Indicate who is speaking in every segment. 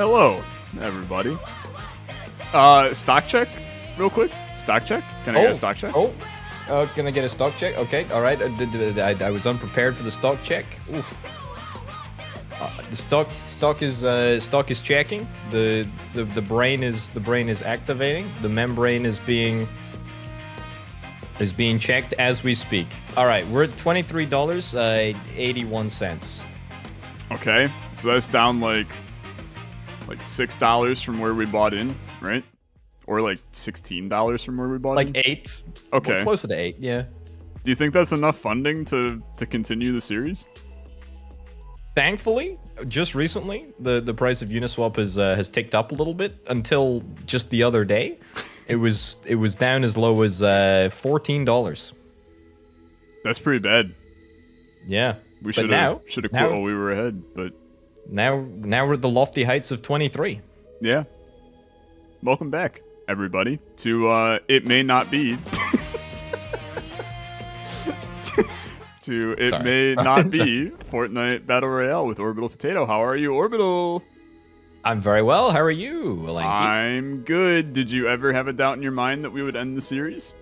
Speaker 1: Hello, everybody. Uh, stock check, real quick. Stock check. Can I get a stock check?
Speaker 2: Oh, uh, can I get a stock check? Okay, all right. I, did- I, I was unprepared for the stock check. Oof. Uh, the stock stock is uh, stock is checking. The, the the brain is the brain is activating. The membrane is being is being checked as we speak. All right, we're at twenty three dollars uh, eighty one cents.
Speaker 1: Okay, so that's down like like six dollars from where we bought in, right? Or like sixteen dollars from where we bought
Speaker 2: Like
Speaker 1: in.
Speaker 2: eight.
Speaker 1: Okay.
Speaker 2: Closer to eight. Yeah.
Speaker 1: Do you think that's enough funding to to continue the series?
Speaker 2: Thankfully, just recently, the, the price of Uniswap has uh, has ticked up a little bit. Until just the other day, it was it was down as low as uh, fourteen dollars.
Speaker 1: That's pretty bad.
Speaker 2: Yeah,
Speaker 1: We should have should have quit while we were ahead, but
Speaker 2: now now we're at the lofty heights of twenty three.
Speaker 1: yeah. Welcome back, everybody, to uh it may not be to it
Speaker 2: Sorry.
Speaker 1: may not be Fortnite Battle Royale with Orbital Potato. How are you, Orbital?
Speaker 2: I'm very well. How are you, Lanky?
Speaker 1: I'm good. Did you ever have a doubt in your mind that we would end the series?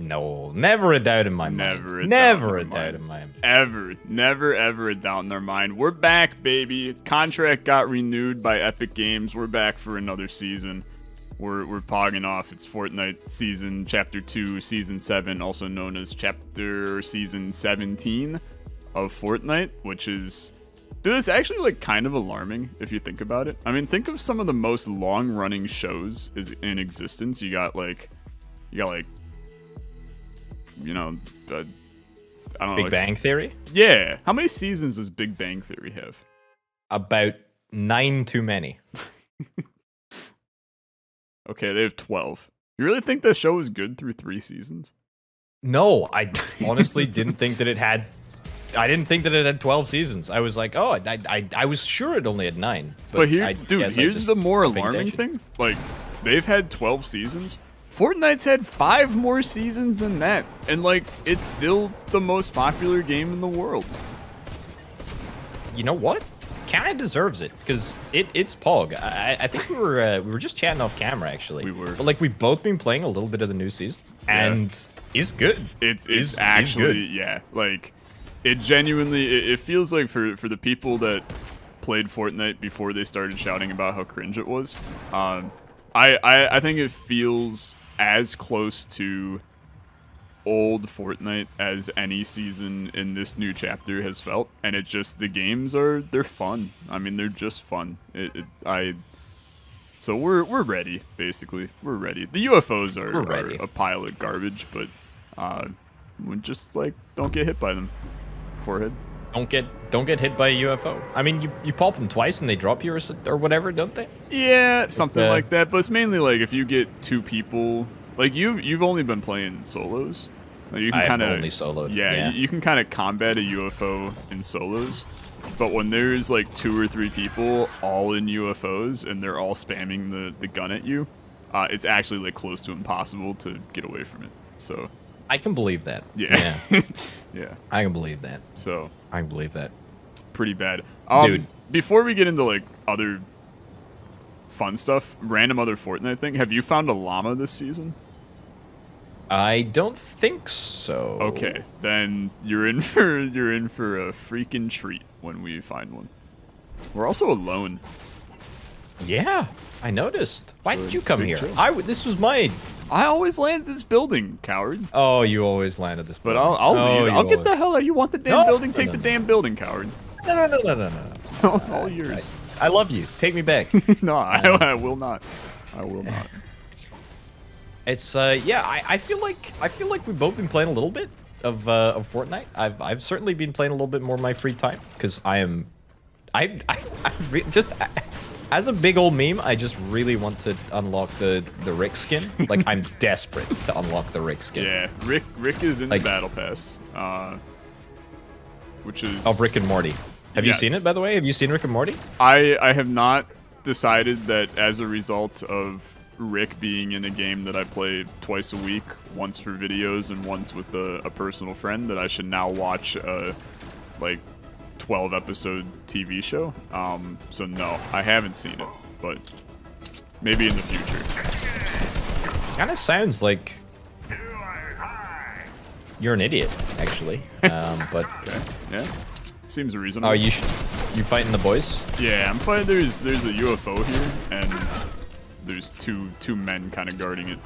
Speaker 2: No, never a doubt in my
Speaker 1: Never a
Speaker 2: mind.
Speaker 1: doubt
Speaker 2: never
Speaker 1: in
Speaker 2: a doubt in my mind.
Speaker 1: Ever, never, ever a doubt in our mind. We're back, baby. Contract got renewed by Epic Games. We're back for another season. We're we're pogging off. It's Fortnite season chapter two, season seven, also known as chapter season seventeen of Fortnite, which is dude, it's actually like kind of alarming if you think about it. I mean, think of some of the most long-running shows is in existence. You got like, you got like, you know, uh, I don't know,
Speaker 2: Big Bang Theory.
Speaker 1: yeah. How many seasons does Big Bang Theory have?
Speaker 2: About nine too many.
Speaker 1: Okay, they have 12. You really think the show was good through three seasons?
Speaker 2: No, I honestly didn't think that it had. I didn't think that it had 12 seasons. I was like, oh, I, I, I was sure it only had nine.
Speaker 1: But, here,
Speaker 2: I
Speaker 1: dude, here's the more alarming
Speaker 2: attention.
Speaker 1: thing. Like, they've had 12 seasons. Fortnite's had five more seasons than that. And, like, it's still the most popular game in the world.
Speaker 2: You know what? Kind of deserves it because it, it's Pog. I, I think we were uh, we were just chatting off camera actually.
Speaker 1: We were.
Speaker 2: but like we've both been playing a little bit of the new season,
Speaker 1: Yeah.
Speaker 2: and it's good.
Speaker 1: It's it's
Speaker 2: is
Speaker 1: actually
Speaker 2: good.
Speaker 1: yeah, like it genuinely it, it feels like for for the people that played Fortnite before they started shouting about how cringe it was. Um, I I, I think it feels as close to old Fortnite as any season in this new chapter has felt, and it just the games are they're fun. I mean, they're just fun. It, it I. So we're we're ready, basically. We're ready. The UFOs are,
Speaker 2: We're
Speaker 1: a pile of garbage, but uh, we just like don't get hit by them. Forehead.
Speaker 2: Don't get don't get hit by a UFO. I mean, you you pulp them twice and they drop you or, or whatever, don't they?
Speaker 1: Yeah, something like that. But it's mainly like if you get two people, like you you've only been playing solos. Like you can kind of
Speaker 2: only soloed,
Speaker 1: Yeah,
Speaker 2: yeah.
Speaker 1: You, you can kind of combat a UFO in solos. But when there's like two or three people all in UFOs and they're all spamming the, the gun at you, uh, it's actually like close to impossible to get away from it. So
Speaker 2: I can believe that.
Speaker 1: yeah,
Speaker 2: yeah
Speaker 1: yeah.
Speaker 2: I can believe that.
Speaker 1: So
Speaker 2: I can believe that.
Speaker 1: pretty bad. Um,
Speaker 2: Dude.
Speaker 1: Before we get into like other fun stuff, random other Fortnite thing, have you found a llama this season?
Speaker 2: I don't think so.
Speaker 1: Okay, then you're in for you're in for a freaking treat when we find one. We're also alone.
Speaker 2: Yeah, I noticed. Why
Speaker 1: So
Speaker 2: did you come here?
Speaker 1: chill.
Speaker 2: I w- this was my.
Speaker 1: I always land this building, coward.
Speaker 2: Oh, you always landed this.
Speaker 1: But. I'll I'll
Speaker 2: oh.
Speaker 1: I'll get the hell out. You want the damn
Speaker 2: No,
Speaker 1: building? Take
Speaker 2: no,
Speaker 1: the
Speaker 2: no.
Speaker 1: damn building, coward.
Speaker 2: No, no, no, no, no, no.
Speaker 1: It's all, all yours.
Speaker 2: I love you. Take me back.
Speaker 1: no, I, I will not. I will not.
Speaker 2: it's uh, yeah. I, I feel like I feel like we've both been playing a little bit of uh, of Fortnite. I've I've certainly been playing a little bit more in my free time because I am, I I, I just. As a big old meme, I just really want to unlock the the Rick skin. Like I'm desperate to unlock the Rick skin.
Speaker 1: Yeah, Rick Rick is in
Speaker 2: Like-
Speaker 1: the battle pass, uh, which is
Speaker 2: Of Rick and Morty. Have you seen it, by the way? Have you seen Rick and Morty?
Speaker 1: I I have not decided that as a result of Rick being in a game that I play twice a week, once for videos and once with a, a personal friend, that I should now watch uh like 12 episode TV show. Um, so no, I haven't seen it, but maybe in the future.
Speaker 2: Kind of sounds like you're an idiot, actually. Um, but
Speaker 1: Okay, yeah, seems reasonable.
Speaker 2: oh, you sh you fighting the boys?
Speaker 1: Yeah, I'm fine. There's there's a UFO here, and there's two two men kind of guarding it.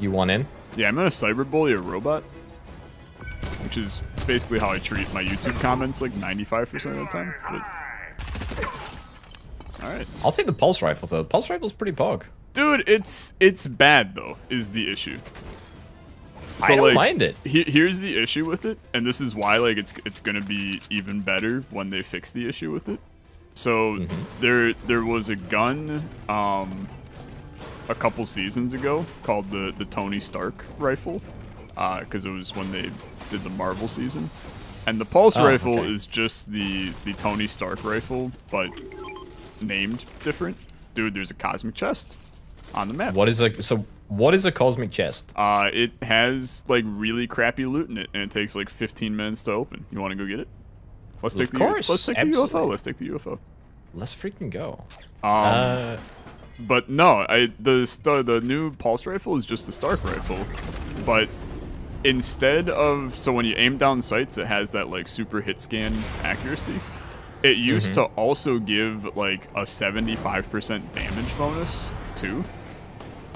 Speaker 2: You want in?
Speaker 1: Yeah, I'm gonna cyberbully a robot, which is basically how I treat my YouTube comments like 95% of the time. But all right,
Speaker 2: I'll take the pulse rifle though. The pulse rifle's pretty pog.
Speaker 1: dude, it's it's bad though. Is the issue?
Speaker 2: I don't mind it.
Speaker 1: he- here's the issue with it, and this is why like it's it's gonna be even better when they fix the issue with it. So
Speaker 2: Mm-hmm.
Speaker 1: there there was a gun um, a couple seasons ago called the the Tony Stark rifle, because it was when they did the Marvel season, and the pulse
Speaker 2: Oh,
Speaker 1: rifle
Speaker 2: okay.
Speaker 1: is just the the Tony Stark rifle, but named different. Dude, there's a cosmic chest on the map.
Speaker 2: What is a so? What is a cosmic chest?
Speaker 1: Uh, it has like really crappy loot in it, and it takes like 15 minutes to open. You want to go get it? Let's
Speaker 2: Of
Speaker 1: take the
Speaker 2: course,
Speaker 1: let's take the. UFO. Let's take the UFO.
Speaker 2: Let's freaking go.
Speaker 1: Um,
Speaker 2: Uh,
Speaker 1: but no, I the the new pulse rifle is just the Stark rifle, but instead of so when you aim down sights, it has that like super hit scan accuracy. It used
Speaker 2: Mm-hmm.
Speaker 1: to also give like a 75% damage bonus too.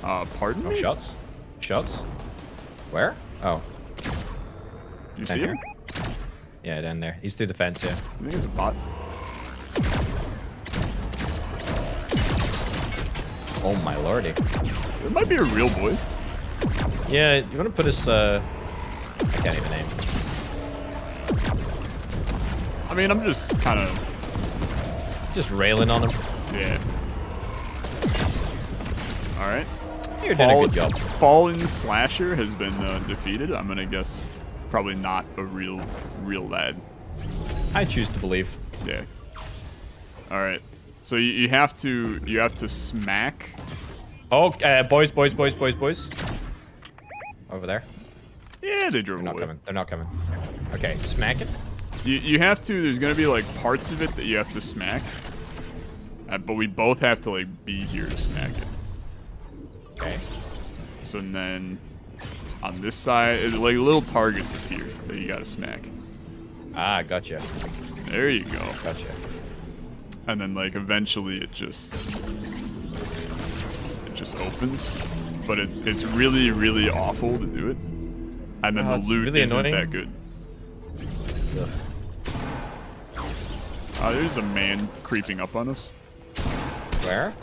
Speaker 1: Uh, pardon
Speaker 2: oh,
Speaker 1: me.
Speaker 2: shots, shots. Where? Oh,
Speaker 1: Do you
Speaker 2: down
Speaker 1: see
Speaker 2: here.
Speaker 1: him?
Speaker 2: Yeah, down there. He's through the fence. Yeah.
Speaker 1: I think it's a bot.
Speaker 2: Oh my lordy.
Speaker 1: It might be a real boy.
Speaker 2: Yeah, you want to put us? Uh, I can't even aim.
Speaker 1: I mean, I'm just kind of
Speaker 2: Just railing on them.
Speaker 1: yeah. All right.
Speaker 2: You're doing a good job.
Speaker 1: Fallen Slasher has been uh, defeated. I'm gonna guess probably not a real, real lad.
Speaker 2: I choose to believe.
Speaker 1: Yeah. All right. So you, you have to you have to smack.
Speaker 2: Oh, uh, boys, boys, boys, boys, boys. Over there.
Speaker 1: Yeah, they drove
Speaker 2: They're not
Speaker 1: away.
Speaker 2: coming. They're not coming. Okay, smack it.
Speaker 1: You you have to. There's gonna be like parts of it that you have to smack. Uh, but we both have to like be here to smack it.
Speaker 2: Okay.
Speaker 1: So and then on this side, it's like little targets appear that you gotta smack.
Speaker 2: Ah, gotcha.
Speaker 1: There you go.
Speaker 2: Gotcha.
Speaker 1: And then like eventually it just it just opens. But it's it's really, really awful to do it. And then
Speaker 2: Oh,
Speaker 1: the loot
Speaker 2: really
Speaker 1: isn't
Speaker 2: annoying.
Speaker 1: that good.
Speaker 2: Ugh.
Speaker 1: Uh, there's a man creeping up on us.
Speaker 2: Where?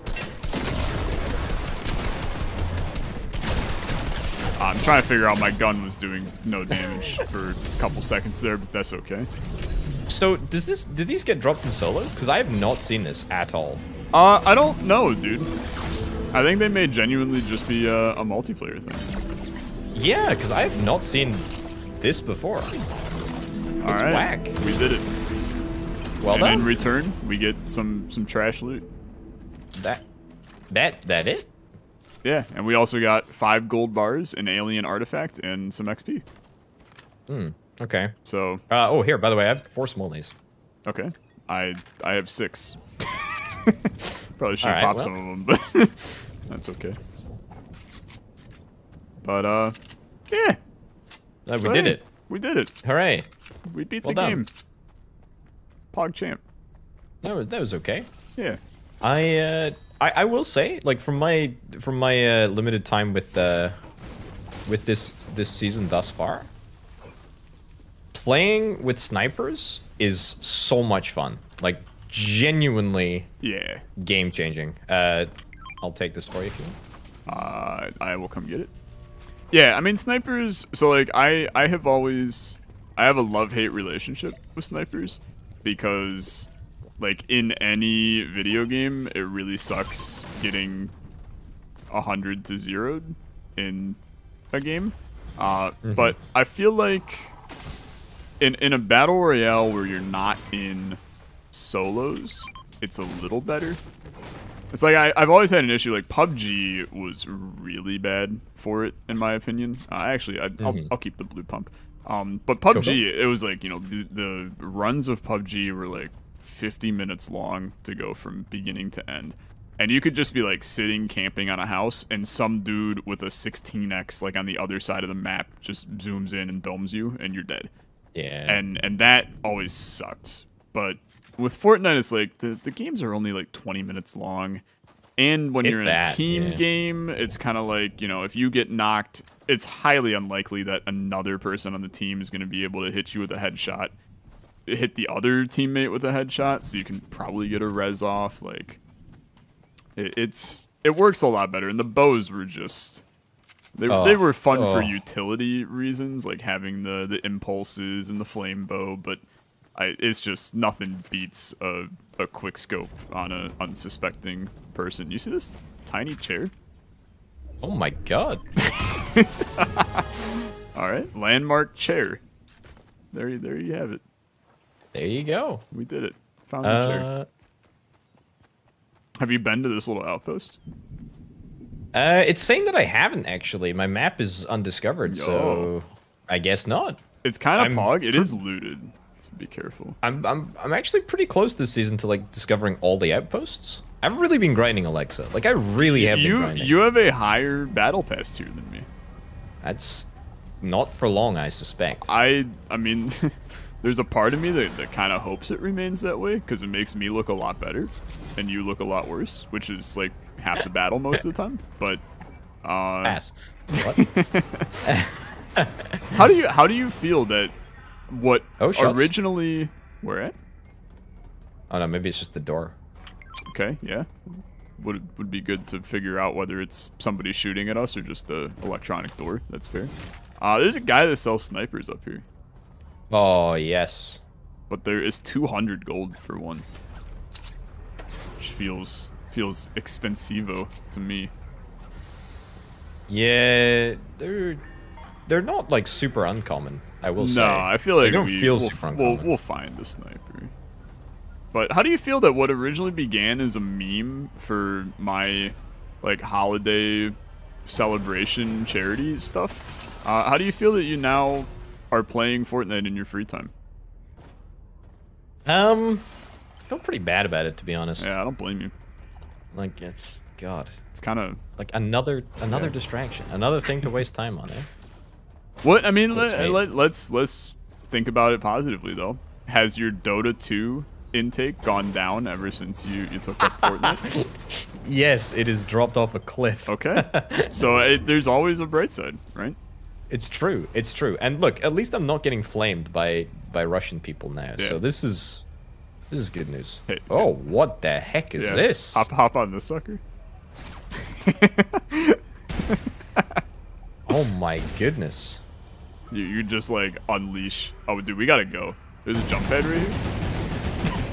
Speaker 1: I'm trying to figure out my gun was doing no damage for a couple seconds there, but that's okay.
Speaker 2: So, does this? Do these get dropped in solos? Because I have not seen this at all.
Speaker 1: Uh, I don't know, dude. I think they may genuinely just be a, a multiplayer thing.
Speaker 2: Yeah, because I have not seen this before.
Speaker 1: All
Speaker 2: It's
Speaker 1: right,
Speaker 2: whack.
Speaker 1: We did it.
Speaker 2: Well
Speaker 1: and
Speaker 2: done.
Speaker 1: in return, we get some some trash loot.
Speaker 2: that, that, that it?
Speaker 1: Yeah, and we also got five gold bars, an alien artifact, and some XP. Hmm.
Speaker 2: Okay.
Speaker 1: So
Speaker 2: Uh, oh, here. By the way, I have four smallies.
Speaker 1: okay, I I have six. Probably should
Speaker 2: right,
Speaker 1: pop
Speaker 2: well.
Speaker 1: some of them, but that's okay. But uh, yeah,
Speaker 2: Uh, we did it.
Speaker 1: We did it.
Speaker 2: Hooray!
Speaker 1: We beat
Speaker 2: Well
Speaker 1: the
Speaker 2: done.
Speaker 1: game. Pog champ.
Speaker 2: That was that was okay.
Speaker 1: Yeah.
Speaker 2: I uh, I, I will say, like from my from my uh, limited time with uh, with this this season thus far, playing with snipers is so much fun. Like genuinely
Speaker 1: Yeah.
Speaker 2: game changing. Uh, I'll take this for you if you want.
Speaker 1: Uh, I will come get it. Yeah, I mean snipers. So like, I I have always I have a love hate relationship with snipers because like in any video game, it really sucks getting a hundred to zeroed in a game. Uh, but I feel like in in a battle royale where you're not in solos, it's a little better. It's like I, I've always had an issue. Like PUBG was really bad for it, in my opinion. Uh, actually, I, I'll, I'll keep the blue pump. Um, but PUBG, it was like you know the, the runs of PUBG were like 50 minutes long to go from beginning to end. And you could just be like sitting camping on a house, and some dude with a 16x like on the other side of the map just zooms in and domes you, and you're dead.
Speaker 2: Yeah.
Speaker 1: And and that always sucked. But with Fortnite, it's like the the games are only like 20 minutes long, and when
Speaker 2: If
Speaker 1: you're in
Speaker 2: that,
Speaker 1: a team
Speaker 2: yeah.
Speaker 1: game, it's kind of like you know if you get knocked, it's highly unlikely that another person on the team is going to be able to hit you with a headshot, hit the other teammate with a headshot, so you can probably get a res off. Like it, it's it works a lot better, and the bows were just. They,
Speaker 2: Oh,
Speaker 1: they were fun for
Speaker 2: oh.
Speaker 1: utility reasons, like having the, the impulses and the flame bow, but I, it's just nothing beats a, a quick scope on a unsuspecting person. You see this tiny chair?
Speaker 2: oh my god.
Speaker 1: All right, landmark chair. There, you- there you have it.
Speaker 2: There you go.
Speaker 1: We did it. Found the chair.
Speaker 2: Uh,
Speaker 1: Have you been to this little outpost?
Speaker 2: uh, it's saying that I haven't actually. My map is undiscovered,
Speaker 1: Yo.
Speaker 2: so I guess not.
Speaker 1: It's kind of pog. It is looted, so be careful.
Speaker 2: I'm I'm I'm actually pretty close this season to like discovering all the outposts. I've really been grinding Olexa. Like I really have been
Speaker 1: You
Speaker 2: grinding.
Speaker 1: you have a higher battle pass tier than me.
Speaker 2: That's not for long, I suspect.
Speaker 1: I I mean, there's a part of me that, that kind of hopes it remains that way because it makes me look a lot better, and you look a lot worse, which is like half the battle most of the time. But uh,
Speaker 2: Pass. What?
Speaker 1: how do you how do you feel that what
Speaker 2: Oh, shots.
Speaker 1: originally where at?
Speaker 2: oh no, maybe it's just the door.
Speaker 1: Okay, yeah. Would would be good to figure out whether it's somebody shooting at us or just a electronic door. That's fair. Uh, there's a guy that sells snipers up here,
Speaker 2: Oh yes.
Speaker 1: but there is 200 gold for one, which feels feels expensivo to me.
Speaker 2: Yeah, they're they're not like super uncommon. I will say.
Speaker 1: No, I feel like
Speaker 2: don't
Speaker 1: we,
Speaker 2: feel
Speaker 1: we'll, we'll, we'll find the sniper. But how do you feel that what originally began as a meme for my like holiday celebration charity stuff? Uh, how do you feel that you now are playing Fortnite in your free time?
Speaker 2: Um, I feel pretty bad about it to be honest.
Speaker 1: Yeah, I don't blame you.
Speaker 2: Like it's God,
Speaker 1: It's kind of
Speaker 2: like another another distraction, another thing to waste time on. Eh?
Speaker 1: What I mean.
Speaker 2: Let's
Speaker 1: Let,
Speaker 2: wait.
Speaker 1: let, let's let's think about it positively though. Has your Dota 2 intake gone down ever since you you took up Fortnite?
Speaker 2: Yes, it is dropped off a cliff.
Speaker 1: Okay, so it, there's always a bright side, right?
Speaker 2: It's true. It's true. And look, at least I'm not getting flamed by by Russian people now.
Speaker 1: Yeah.
Speaker 2: So this is this is good news.
Speaker 1: Hey,
Speaker 2: oh, what the heck is
Speaker 1: Yeah.
Speaker 2: this?
Speaker 1: Hop, hop on this sucker.
Speaker 2: Oh my goodness.
Speaker 1: You, you just like unleash. Oh, dude, we gotta go. There's a jump pad right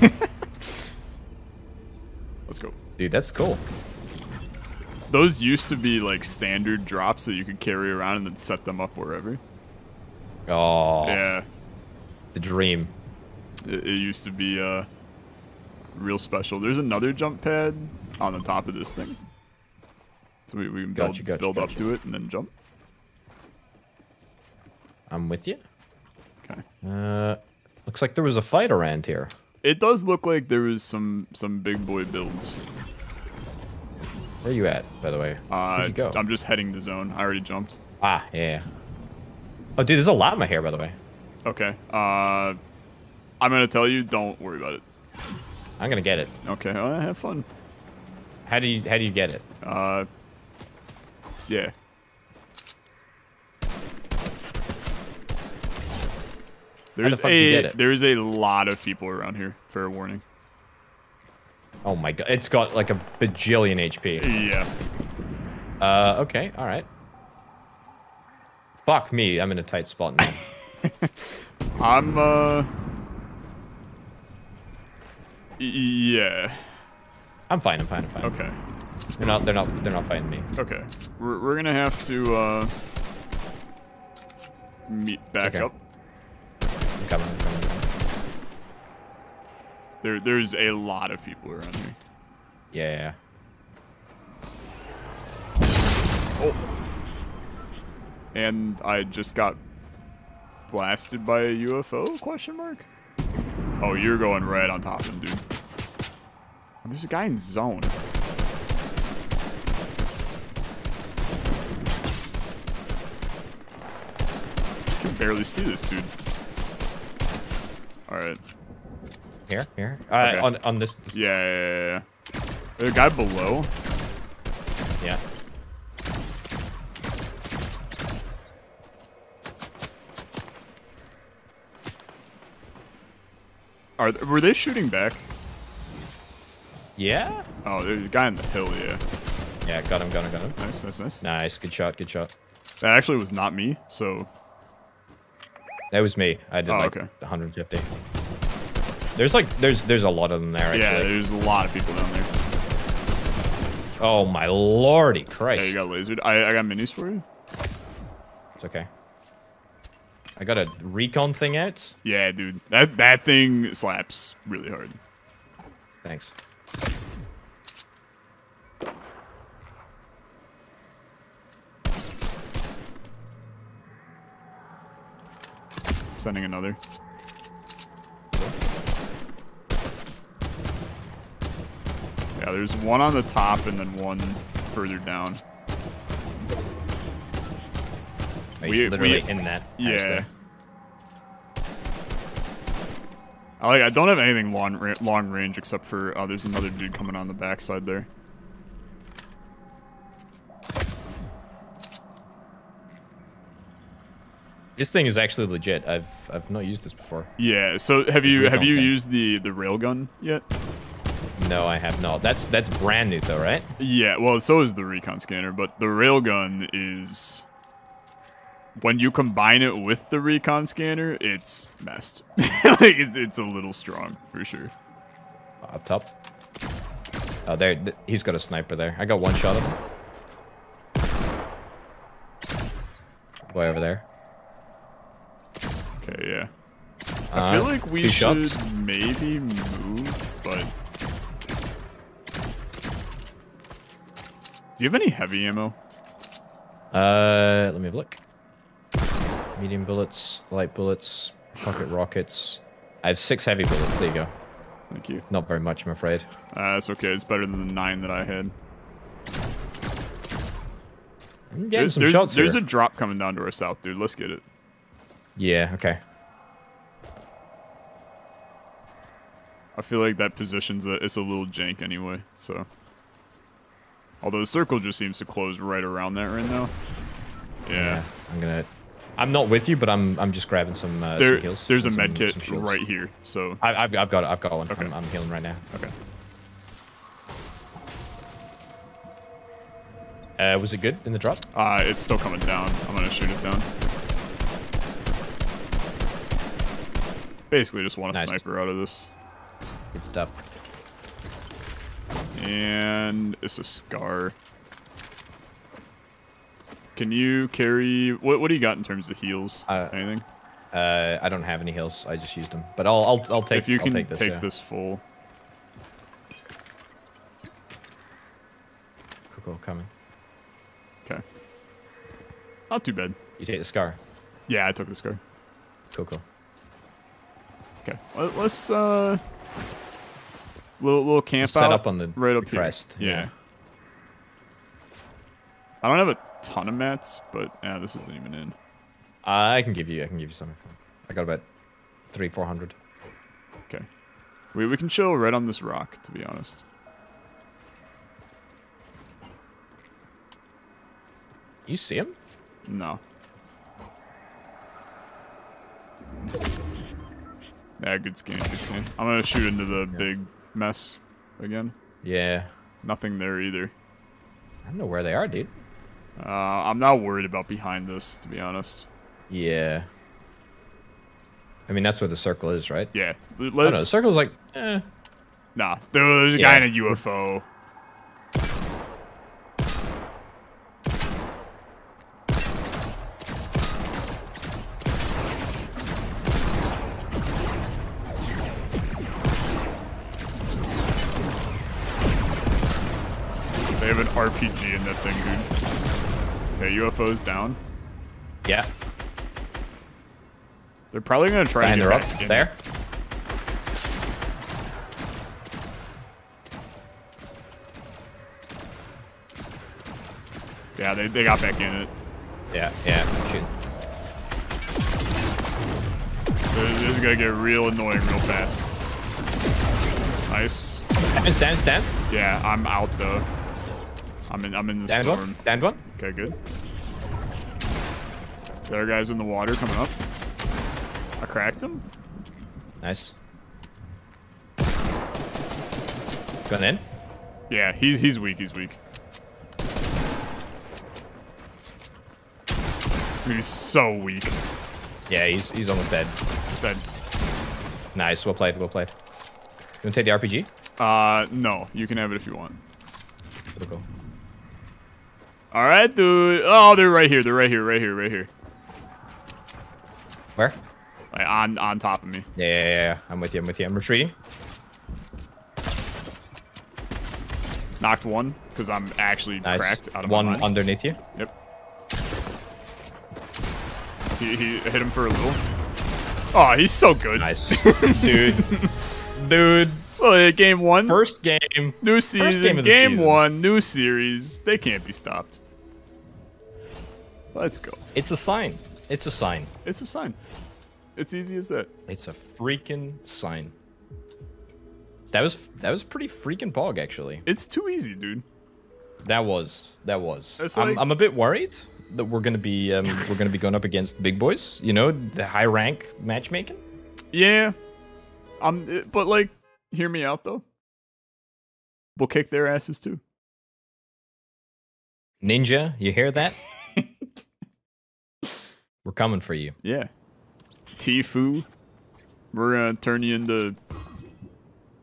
Speaker 1: here. Let's go.
Speaker 2: Dude, that's cool.
Speaker 1: Those used to be like standard drops that you could carry around and then set them up wherever.
Speaker 2: Oh,
Speaker 1: Yeah,
Speaker 2: the dream.
Speaker 1: it, it used to be uh, real special. There's another jump pad on the top of this thing. So we, we can build,
Speaker 2: Gotcha, gotcha,
Speaker 1: build up to it and then jump.
Speaker 2: I'm with you.
Speaker 1: Okay.
Speaker 2: Uh, looks like there was a fight around here.
Speaker 1: It does look like there was some some big boy builds.
Speaker 2: Where are you at, by the way?
Speaker 1: Uh,
Speaker 2: Where'd you go?
Speaker 1: I'm just heading to zone. I already jumped.
Speaker 2: Ah, yeah. Oh, dude, there's a lot in my hair, by the way.
Speaker 1: Okay. Uh, I'm gonna tell you. Don't worry about it.
Speaker 2: I'm gonna get it.
Speaker 1: Okay. Have fun.
Speaker 2: How do you how do you get it?
Speaker 1: Uh, yeah. There's
Speaker 2: you
Speaker 1: a there's a lot of people around here. Fair warning.
Speaker 2: Oh my god, it's got like a bajillion HP.
Speaker 1: Yeah.
Speaker 2: Uh, okay, all right. Fuck me, I'm in a tight spot now.
Speaker 1: I'm uh. Yeah.
Speaker 2: I'm fine. I'm fine. I'm fine.
Speaker 1: Okay.
Speaker 2: They're not. They're not. They're not fighting me.
Speaker 1: Okay. We're we're gonna have to uh. Meet back
Speaker 2: Okay.
Speaker 1: up.
Speaker 2: I'm coming. I'm coming.
Speaker 1: There there's a lot of people around here.
Speaker 2: Yeah.
Speaker 1: Oh. And I just got blasted by a UFO? Question mark. Oh, you're going right on top of him, dude. There's a guy in zone. I can barely see this dude. All right.
Speaker 2: Here, here. Uh,
Speaker 1: Okay.
Speaker 2: on on this. this
Speaker 1: Yeah, yeah, yeah, yeah. There's a guy below.
Speaker 2: yeah.
Speaker 1: Are th- were they shooting back?
Speaker 2: Yeah.
Speaker 1: Oh, there's a guy on the hill. Yeah.
Speaker 2: Yeah. Got him. Got him. Got him.
Speaker 1: Nice, nice, nice.
Speaker 2: Nice. Good shot. Good shot.
Speaker 1: That actually was not me. So
Speaker 2: That was me. I did
Speaker 1: Oh,
Speaker 2: like
Speaker 1: okay.
Speaker 2: 150. There's like there's there's a lot of them there. Actually.
Speaker 1: yeah, there's a lot of people down there.
Speaker 2: Oh my lordy Christ.
Speaker 1: Yeah, you got lasered. I, I got minis for you.
Speaker 2: It's okay. I got a recon thing out.
Speaker 1: Yeah, dude. That that thing slaps really hard.
Speaker 2: Thanks.
Speaker 1: Sending another. Yeah, there's one on the top and then one further down.
Speaker 2: He's
Speaker 1: We-
Speaker 2: literally
Speaker 1: we-
Speaker 2: in that.
Speaker 1: Yeah. I like. I don't have anything long long range except for oh, there's another dude coming on the backside there.
Speaker 2: This thing is actually legit. I've I've not used this before.
Speaker 1: Yeah. So have
Speaker 2: This
Speaker 1: you have you
Speaker 2: thing.
Speaker 1: used the the railgun yet?
Speaker 2: No, I have not. That's that's brand new though, right?
Speaker 1: Yeah, well, so is the recon scanner, but the railgun is when you combine it with the recon scanner, it's messed. like it's, it's a little strong for sure.
Speaker 2: Up top. Oh, there. Th he's got a sniper there. I got one shot of him. Way over there.
Speaker 1: Okay, yeah. I
Speaker 2: Uh,
Speaker 1: feel like we should
Speaker 2: shots.
Speaker 1: maybe move, but do you have any heavy ammo?
Speaker 2: Uh, let me have a look. Medium bullets, light bullets, pocket rockets. I have six heavy bullets. There you go.
Speaker 1: Thank you.
Speaker 2: Not very much, I'm afraid.
Speaker 1: Uh, that's okay. It's better than the nine that I had.
Speaker 2: I'm getting
Speaker 1: There's,
Speaker 2: some
Speaker 1: there's,
Speaker 2: shots
Speaker 1: there's
Speaker 2: here.
Speaker 1: a drop coming down to our south, dude. Let's get it.
Speaker 2: Yeah. Okay.
Speaker 1: I feel like that position's a, it's a little jank anyway, so. Although the circle just seems to close right around that right now. Yeah.
Speaker 2: I'm gonna. I'm not with you, but I'm. I'm just grabbing some. Uh,
Speaker 1: There,
Speaker 2: some heals.
Speaker 1: there's a
Speaker 2: and
Speaker 1: med
Speaker 2: some-
Speaker 1: kit
Speaker 2: some
Speaker 1: right here, so.
Speaker 2: I, I've, I've got. I've got one.
Speaker 1: Okay.
Speaker 2: I'm, I'm healing right now.
Speaker 1: Okay.
Speaker 2: Uh, was it good in the drop?
Speaker 1: Uh, it's still coming down. I'm gonna shoot it down. Basically, just want a
Speaker 2: Nice.
Speaker 1: sniper out of this.
Speaker 2: Good stuff.
Speaker 1: And it's a scar. Can you carry... What, what do you got in terms of heals?
Speaker 2: Uh,
Speaker 1: Anything?
Speaker 2: Uh, I don't have any heals. I just used them. But I'll. I'll. I'll take.
Speaker 1: if you
Speaker 2: I'll
Speaker 1: can
Speaker 2: take this. yeah.
Speaker 1: full.
Speaker 2: Cool, cool, coming.
Speaker 1: Okay. Not too bad.
Speaker 2: You take the scar.
Speaker 1: Yeah, I took the scar.
Speaker 2: Cool, cool.
Speaker 1: Okay. Let, let's, uh... Little, little camp
Speaker 2: Set
Speaker 1: out
Speaker 2: up on the-
Speaker 1: right up
Speaker 2: the
Speaker 1: here.
Speaker 2: crest,
Speaker 1: Yeah.
Speaker 2: yeah.
Speaker 1: I don't have a ton of mats, but yeah, this isn't even in.
Speaker 2: I can give you. I can give you something. I got about three, four hundred.
Speaker 1: Okay. We, we can chill right on this rock, to be honest.
Speaker 2: You see him?
Speaker 1: No. Yeah, good scan, good scan. I'm gonna shoot into the big mess again.
Speaker 2: Yeah.
Speaker 1: Nothing there either.
Speaker 2: I don't know where they are, dude.
Speaker 1: Uh, I'm not worried about behind this, to be honest.
Speaker 2: Yeah. I mean, that's where the circle is, right?
Speaker 1: Yeah, l-
Speaker 2: Oh, no, the
Speaker 1: let's.
Speaker 2: circle's like, eh.
Speaker 1: Nah, there was a guy in a UFO. UFO's down.
Speaker 2: Yeah.
Speaker 1: They're probably gonna try
Speaker 2: And
Speaker 1: to
Speaker 2: they're up
Speaker 1: in.
Speaker 2: there.
Speaker 1: Yeah, they, they got back in it.
Speaker 2: Yeah, yeah. Shoot.
Speaker 1: This this is gonna get real annoying real fast. Nice.
Speaker 2: Stand, stand, stand.
Speaker 1: Yeah, I'm out though. I'm in I'm in the
Speaker 2: Stand
Speaker 1: storm.
Speaker 2: one. Stand one.
Speaker 1: Okay, good. The other guy's in the water coming up. I cracked him.
Speaker 2: Nice. Going in.
Speaker 1: Yeah, he's he's weak. He's weak. He's so weak.
Speaker 2: Yeah, he's he's almost dead.
Speaker 1: Dead.
Speaker 2: Nice. Well played. Well played. You want to take the RPG?
Speaker 1: Uh, no. You can have it if you want.
Speaker 2: Cool.
Speaker 1: All right, dude. Oh, they're right here. They're right here. Right here. Right here.
Speaker 2: Where?
Speaker 1: Like on on top of me.
Speaker 2: Yeah, yeah, yeah. I'm with you. I'm with you. I'm retreating.
Speaker 1: Knocked one because I'm actually
Speaker 2: Nice.
Speaker 1: cracked out of
Speaker 2: One
Speaker 1: my mind.
Speaker 2: underneath you.
Speaker 1: Yep. He, he hit him for a little. Oh, he's so good.
Speaker 2: Nice, dude. Dude.
Speaker 1: Well, yeah, game one,
Speaker 2: First game.
Speaker 1: new season.
Speaker 2: First game of the
Speaker 1: game
Speaker 2: season.
Speaker 1: one, new series. They can't be stopped. Let's go.
Speaker 2: It's a sign. It's a sign.
Speaker 1: It's a sign. It's easy as that.
Speaker 2: It's a freaking sign. That was that was pretty freaking pog actually.
Speaker 1: It's too easy, dude.
Speaker 2: That was that was.
Speaker 1: It's
Speaker 2: I'm, I'm a bit worried that we're gonna be um, we're gonna be going up against big boys. You know, the high rank matchmaking.
Speaker 1: Yeah. Um, but like, hear me out though. We'll kick their asses too.
Speaker 2: Ninja, you hear that? We're coming for you.
Speaker 1: Yeah. Tfue. We're gonna turn you into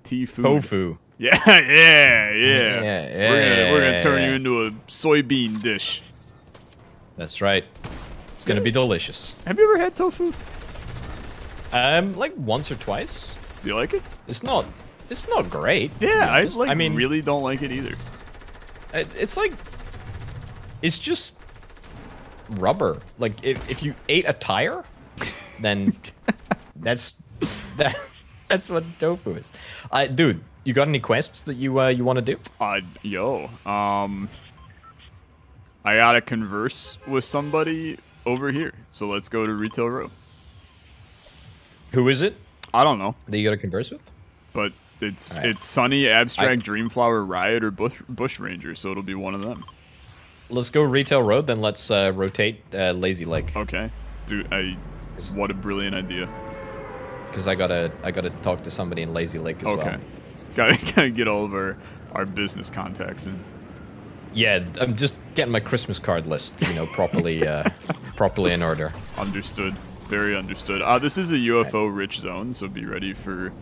Speaker 1: Tifu.
Speaker 2: Tofu.
Speaker 1: Yeah, yeah, yeah.
Speaker 2: Yeah,
Speaker 1: We're gonna we're gonna turn
Speaker 2: yeah.
Speaker 1: you into a soybean dish.
Speaker 2: That's right. It's gonna be delicious.
Speaker 1: Have you ever had tofu?
Speaker 2: Um, like once or twice.
Speaker 1: Do you like it?
Speaker 2: It's not. It's not great.
Speaker 1: Yeah, I like.
Speaker 2: I mean,
Speaker 1: really don't like it either.
Speaker 2: it- it's like. It's just rubber. Like if if you ate a tire, then that's that. That's what tofu is. Uh, dude, you got any quests that you uh, you want to do?
Speaker 1: Uh, yo, um, I gotta converse with somebody over here. So let's go to Retail Row.
Speaker 2: Who is it
Speaker 1: I don't know,
Speaker 2: that you got to converse with?
Speaker 1: but it's
Speaker 2: Alright.
Speaker 1: it's Sunny, Abstrakt, Dreamflower, Riot, or Bush, Bush Ranger. So it'll be one of them.
Speaker 2: Let's go retail road. Then let's uh, rotate uh, Lazy Lake
Speaker 1: Okay, dude, I. What a brilliant idea.
Speaker 2: because I gotta I gotta talk to somebody in Lazy Lake as
Speaker 1: Okay,
Speaker 2: well.
Speaker 1: gotta gotta get all of our our business contacts in.
Speaker 2: Yeah, I'm just getting my Christmas card list, you know, properly uh, properly in order.
Speaker 1: Understood. Very understood. Uh, this is a UFO rich zone, so be ready for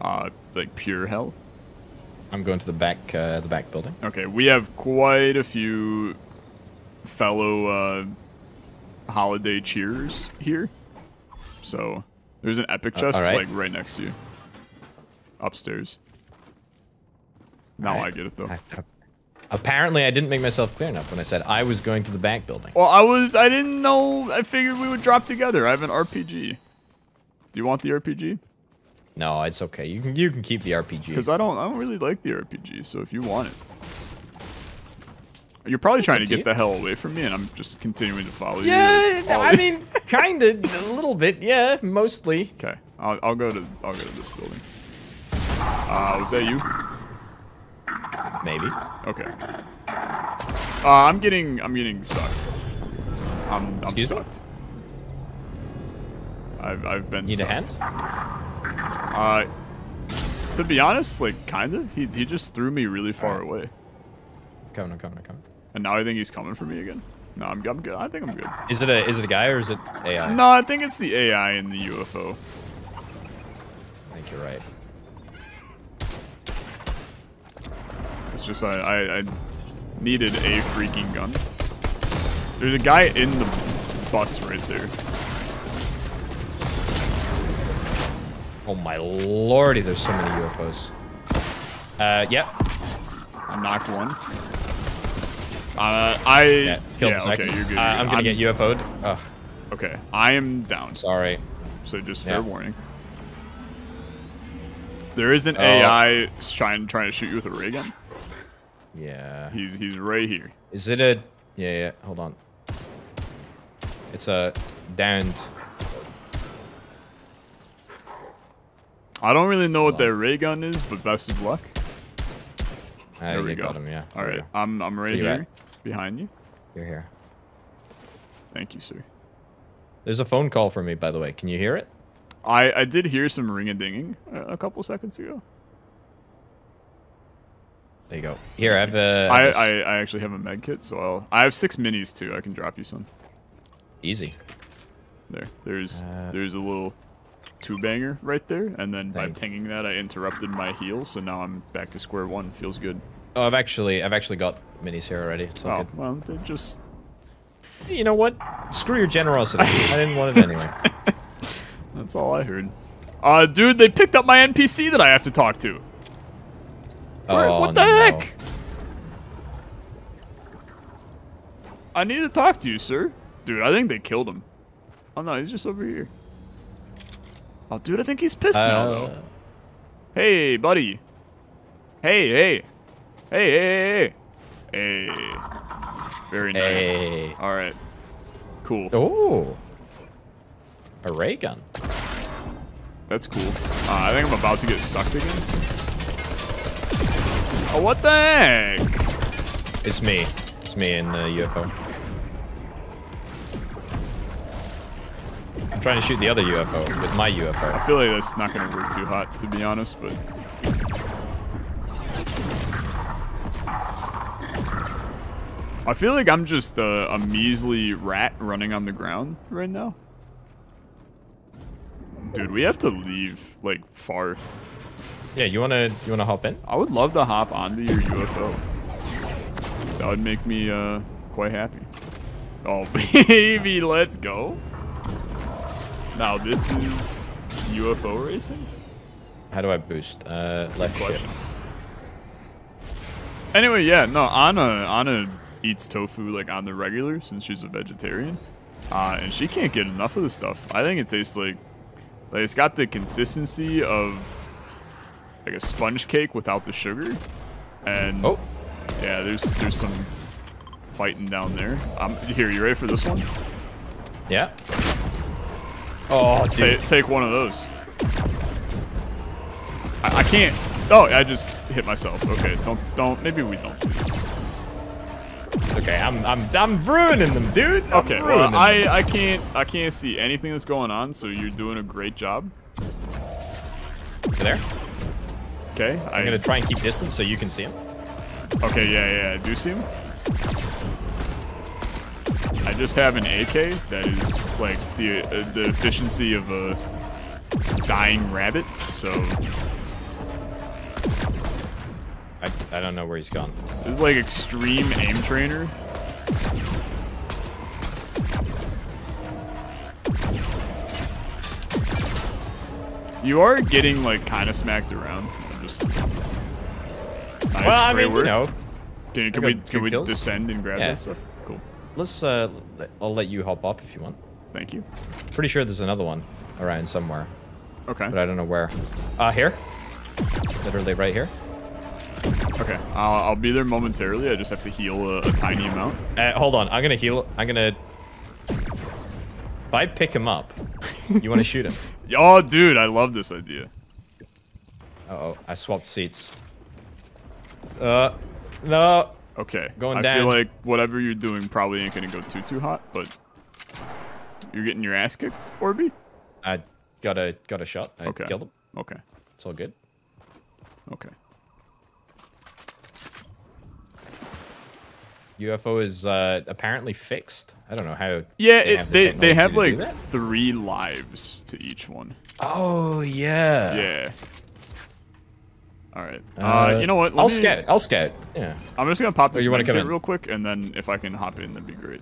Speaker 1: uh, like pure hell.
Speaker 2: I'm going to the back uh, the back building.
Speaker 1: Okay, we have quite a few fellow uh, holiday cheers here. So there's an epic
Speaker 2: Uh,
Speaker 1: chest like right next to you, upstairs. Now
Speaker 2: Alright.
Speaker 1: I get it though.
Speaker 2: Apparently, I didn't make myself clear enough when I said I was going to the bank building.
Speaker 1: Well, I was I didn't know. I figured we would drop together. I have an RPG. Do you want the RPG?
Speaker 2: No, it's okay. You can you can keep the RPG.
Speaker 1: Because I don't I don't really like the RPG. So if you want it. You're probably trying to get the hell away from me, and I'm just continuing to follow you.
Speaker 2: yeah, I mean, kind of, a little bit. Yeah, mostly.
Speaker 1: Okay, I'll, I'll go to I'll go to this building. Uh, was that you?
Speaker 2: Maybe.
Speaker 1: Okay. Uh, I'm getting I'm getting sucked. I'm I'm
Speaker 2: Excuse me?
Speaker 1: sucked. I've I've been
Speaker 2: Need a hand?
Speaker 1: Uh, to be honest, like kinda. He he just threw me really far
Speaker 2: Alright.
Speaker 1: away,
Speaker 2: Coming, coming, coming.
Speaker 1: and now I think he's coming for me again. No, I'm I'm good. I think I'm good.
Speaker 2: Is it a is it a guy or is it AI?
Speaker 1: No, I think it's the AI and the UFO.
Speaker 2: I think you're right.
Speaker 1: It's just I, I, I needed a freaking gun. There's a guy in the bus right there.
Speaker 2: Oh my lordy, there's so many UFOs. Uh, yep.
Speaker 1: I knocked one. Uh, I
Speaker 2: Yeah,
Speaker 1: yeah, okay, you're good.
Speaker 2: Uh,
Speaker 1: you're
Speaker 2: I'm gonna get UFO'd. Ugh,
Speaker 1: Okay, I am down.
Speaker 2: sorry.
Speaker 1: So just
Speaker 2: Yeah.
Speaker 1: fair warning. There is an
Speaker 2: Oh.
Speaker 1: AI trying trying to shoot you with a ray gun.
Speaker 2: Yeah.
Speaker 1: He's he's right here.
Speaker 2: Is it a? Yeah, yeah. Hold on. It's a downed.
Speaker 1: I don't really know what
Speaker 2: Hold on.
Speaker 1: that ray gun is, but best of luck.
Speaker 2: I
Speaker 1: There we go.
Speaker 2: got him. Yeah.
Speaker 1: All right. I'm I'm right here? Behind you.
Speaker 2: You're here.
Speaker 1: Thank you, sir.
Speaker 2: There's a phone call for me, by the way. Can you hear it?
Speaker 1: I I did hear some ring a dinging a, couple seconds ago.
Speaker 2: There you go. Here, I have a.
Speaker 1: I, I I actually have a med kit, so I'll I have six minis too. I can drop you some.
Speaker 2: easy.
Speaker 1: There, there's
Speaker 2: Uh,
Speaker 1: there's a little two banger right there, and then by pinging that, I interrupted my heal, so now I'm back to square one. Feels good.
Speaker 2: Oh, I've actually, I've actually got minis here already. It's all
Speaker 1: Oh
Speaker 2: good.
Speaker 1: well, they just
Speaker 2: You know what? Screw your generosity. I didn't want it anyway.
Speaker 1: that's all I heard. Uh, dude, they picked up my NPC that I have to talk to. Where-
Speaker 2: Oh,
Speaker 1: what the
Speaker 2: no.
Speaker 1: heck? I need to talk to you, sir. Dude, I think they killed him. Oh no, he's just over here. Oh, dude, I think he's pissed now, though.
Speaker 2: Uh,
Speaker 1: Hey, buddy. Hey, hey. Hey, hey, hey, hey. Hey. Very nice.
Speaker 2: Hey.
Speaker 1: All right. Cool.
Speaker 2: oh. A ray gun.
Speaker 1: That's cool. Uh, I think I'm about to get sucked again. Oh, what the heck?
Speaker 2: It's me. It's me in the UFO. I'm trying to shoot the other UFO with my UFO.
Speaker 1: I feel like that's not going to work too hot, to be honest, but... I feel like I'm just a, a measly rat running on the ground right now. Dude, we have to leave, like, far.
Speaker 2: Yeah, you wanna you wanna hop in?
Speaker 1: I would love to hop onto your UFO. That would make me, uh, quite happy. Oh, baby, let's go. Now, this is UFO racing?
Speaker 2: How do I boost? Uh, left
Speaker 1: Question.
Speaker 2: shift.
Speaker 1: Anyway, yeah, no, Anna Anna eats tofu like on the regular since she's a vegetarian, uh, and she can't get enough of the stuff. I think it tastes like like it's got the consistency of like a sponge cake without the sugar, and
Speaker 2: Oh,
Speaker 1: yeah, there's there's some fighting down there. I'm here, you ready for this one?
Speaker 2: yeah. Oh,
Speaker 1: Ta
Speaker 2: dude.
Speaker 1: take one of those. I, I can't. Oh, I just hit myself. Okay, don't don't. Maybe we don't do this.
Speaker 2: Okay, I'm I'm I'm ruining them, dude. I'm
Speaker 1: Okay, well,
Speaker 2: them.
Speaker 1: I I can't I can't see anything that's going on, so you're doing a great job.
Speaker 2: There.
Speaker 1: Okay, I,
Speaker 2: I'm gonna try and keep distance so you can see him.
Speaker 1: okay, yeah, yeah, I do see him. I just have an AK that is like the uh, the efficiency of a dying rabbit, so
Speaker 2: I I don't know where he's gone.
Speaker 1: this is like extreme aim trainer. You are getting like kind of smacked around. I'm Just nice,
Speaker 2: well, I mean,
Speaker 1: work.
Speaker 2: you know,
Speaker 1: Can, can we can we
Speaker 2: kills.
Speaker 1: descend and grab
Speaker 2: Yeah.
Speaker 1: that stuff? Cool.
Speaker 2: let's uh, I'll let you hop off if you want.
Speaker 1: Thank you.
Speaker 2: Pretty sure there's another one around somewhere,
Speaker 1: Okay.
Speaker 2: but I don't know where. Uh, here. Literally right here.
Speaker 1: Okay. I'll, I'll be there momentarily. I just have to heal a, a tiny amount.
Speaker 2: Uh, hold on, I'm gonna heal. I'm gonna. If I pick him up, you want to shoot him?
Speaker 1: Oh, dude, I love this idea.
Speaker 2: Uh oh, I swapped seats. Uh, no.
Speaker 1: Okay.
Speaker 2: Going
Speaker 1: I
Speaker 2: down.
Speaker 1: feel like whatever you're doing probably ain't gonna go too too hot, but you're getting your ass kicked, Orby.
Speaker 2: I got a got a shot. I
Speaker 1: Okay.
Speaker 2: killed him.
Speaker 1: Okay.
Speaker 2: It's all good.
Speaker 1: Okay.
Speaker 2: UFO is uh, apparently fixed. I don't know how.
Speaker 1: Yeah,
Speaker 2: they
Speaker 1: it,
Speaker 2: have the
Speaker 1: they they have like three lives to each one.
Speaker 2: Oh yeah.
Speaker 1: Yeah. All right. Uh, you know what? Let
Speaker 2: I'll
Speaker 1: me-
Speaker 2: scout. I'll scout. Yeah.
Speaker 1: I'm just gonna pop this
Speaker 2: you wanna
Speaker 1: med
Speaker 2: come in?
Speaker 1: real quick, and then if I can hop in, that'd be great.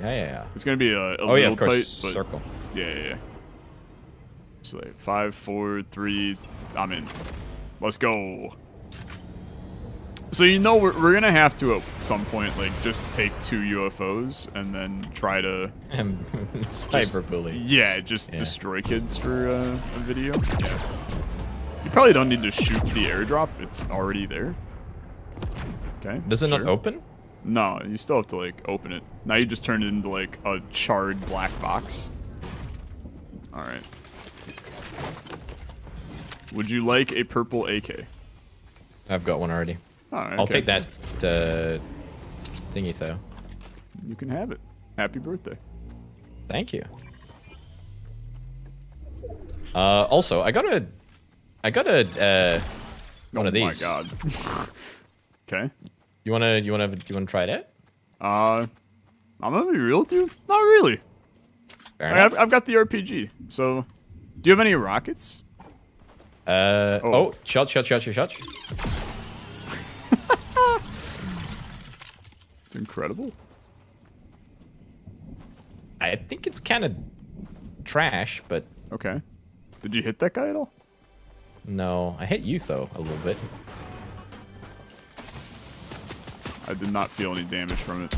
Speaker 2: Yeah, yeah, yeah.
Speaker 1: It's gonna be a, a
Speaker 2: Oh yeah,
Speaker 1: little
Speaker 2: of course.
Speaker 1: tight, but
Speaker 2: Circle.
Speaker 1: yeah, yeah, yeah. It's like five, four, three. I'm in. Let's go. So you know we're, we're gonna have to at some point like just take two UFOs and then try to
Speaker 2: cyberbully.
Speaker 1: yeah just
Speaker 2: Yeah.
Speaker 1: destroy kids for uh, a video. Yeah. You probably don't need to shoot the airdrop. It's already there. Okay.
Speaker 2: Does it
Speaker 1: sure.
Speaker 2: not open?
Speaker 1: No, you still have to like open it. Now you just turn it into like a charred black box. All right. Would you like a purple AK?
Speaker 2: I've got one already.
Speaker 1: All right.
Speaker 2: I'll take that uh, thingy though.
Speaker 1: You can have it. Happy birthday.
Speaker 2: Thank you. Uh, also, I got a, I got a uh, one
Speaker 1: oh
Speaker 2: of these.
Speaker 1: Oh my god. okay.
Speaker 2: You wanna, you wanna, you wanna try it out?
Speaker 1: Uh, I'm gonna be real with you. Not really.
Speaker 2: Fair
Speaker 1: I've, I've got the RPG. So, do you have any rockets?
Speaker 2: Uh,
Speaker 1: Oh.
Speaker 2: oh, shot, shot, shot, shot, shot.
Speaker 1: It's incredible.
Speaker 2: I think it's kind of trash, but
Speaker 1: Okay. Did you hit that guy at all?
Speaker 2: no, I hit you though a little bit.
Speaker 1: I did not feel any damage from it.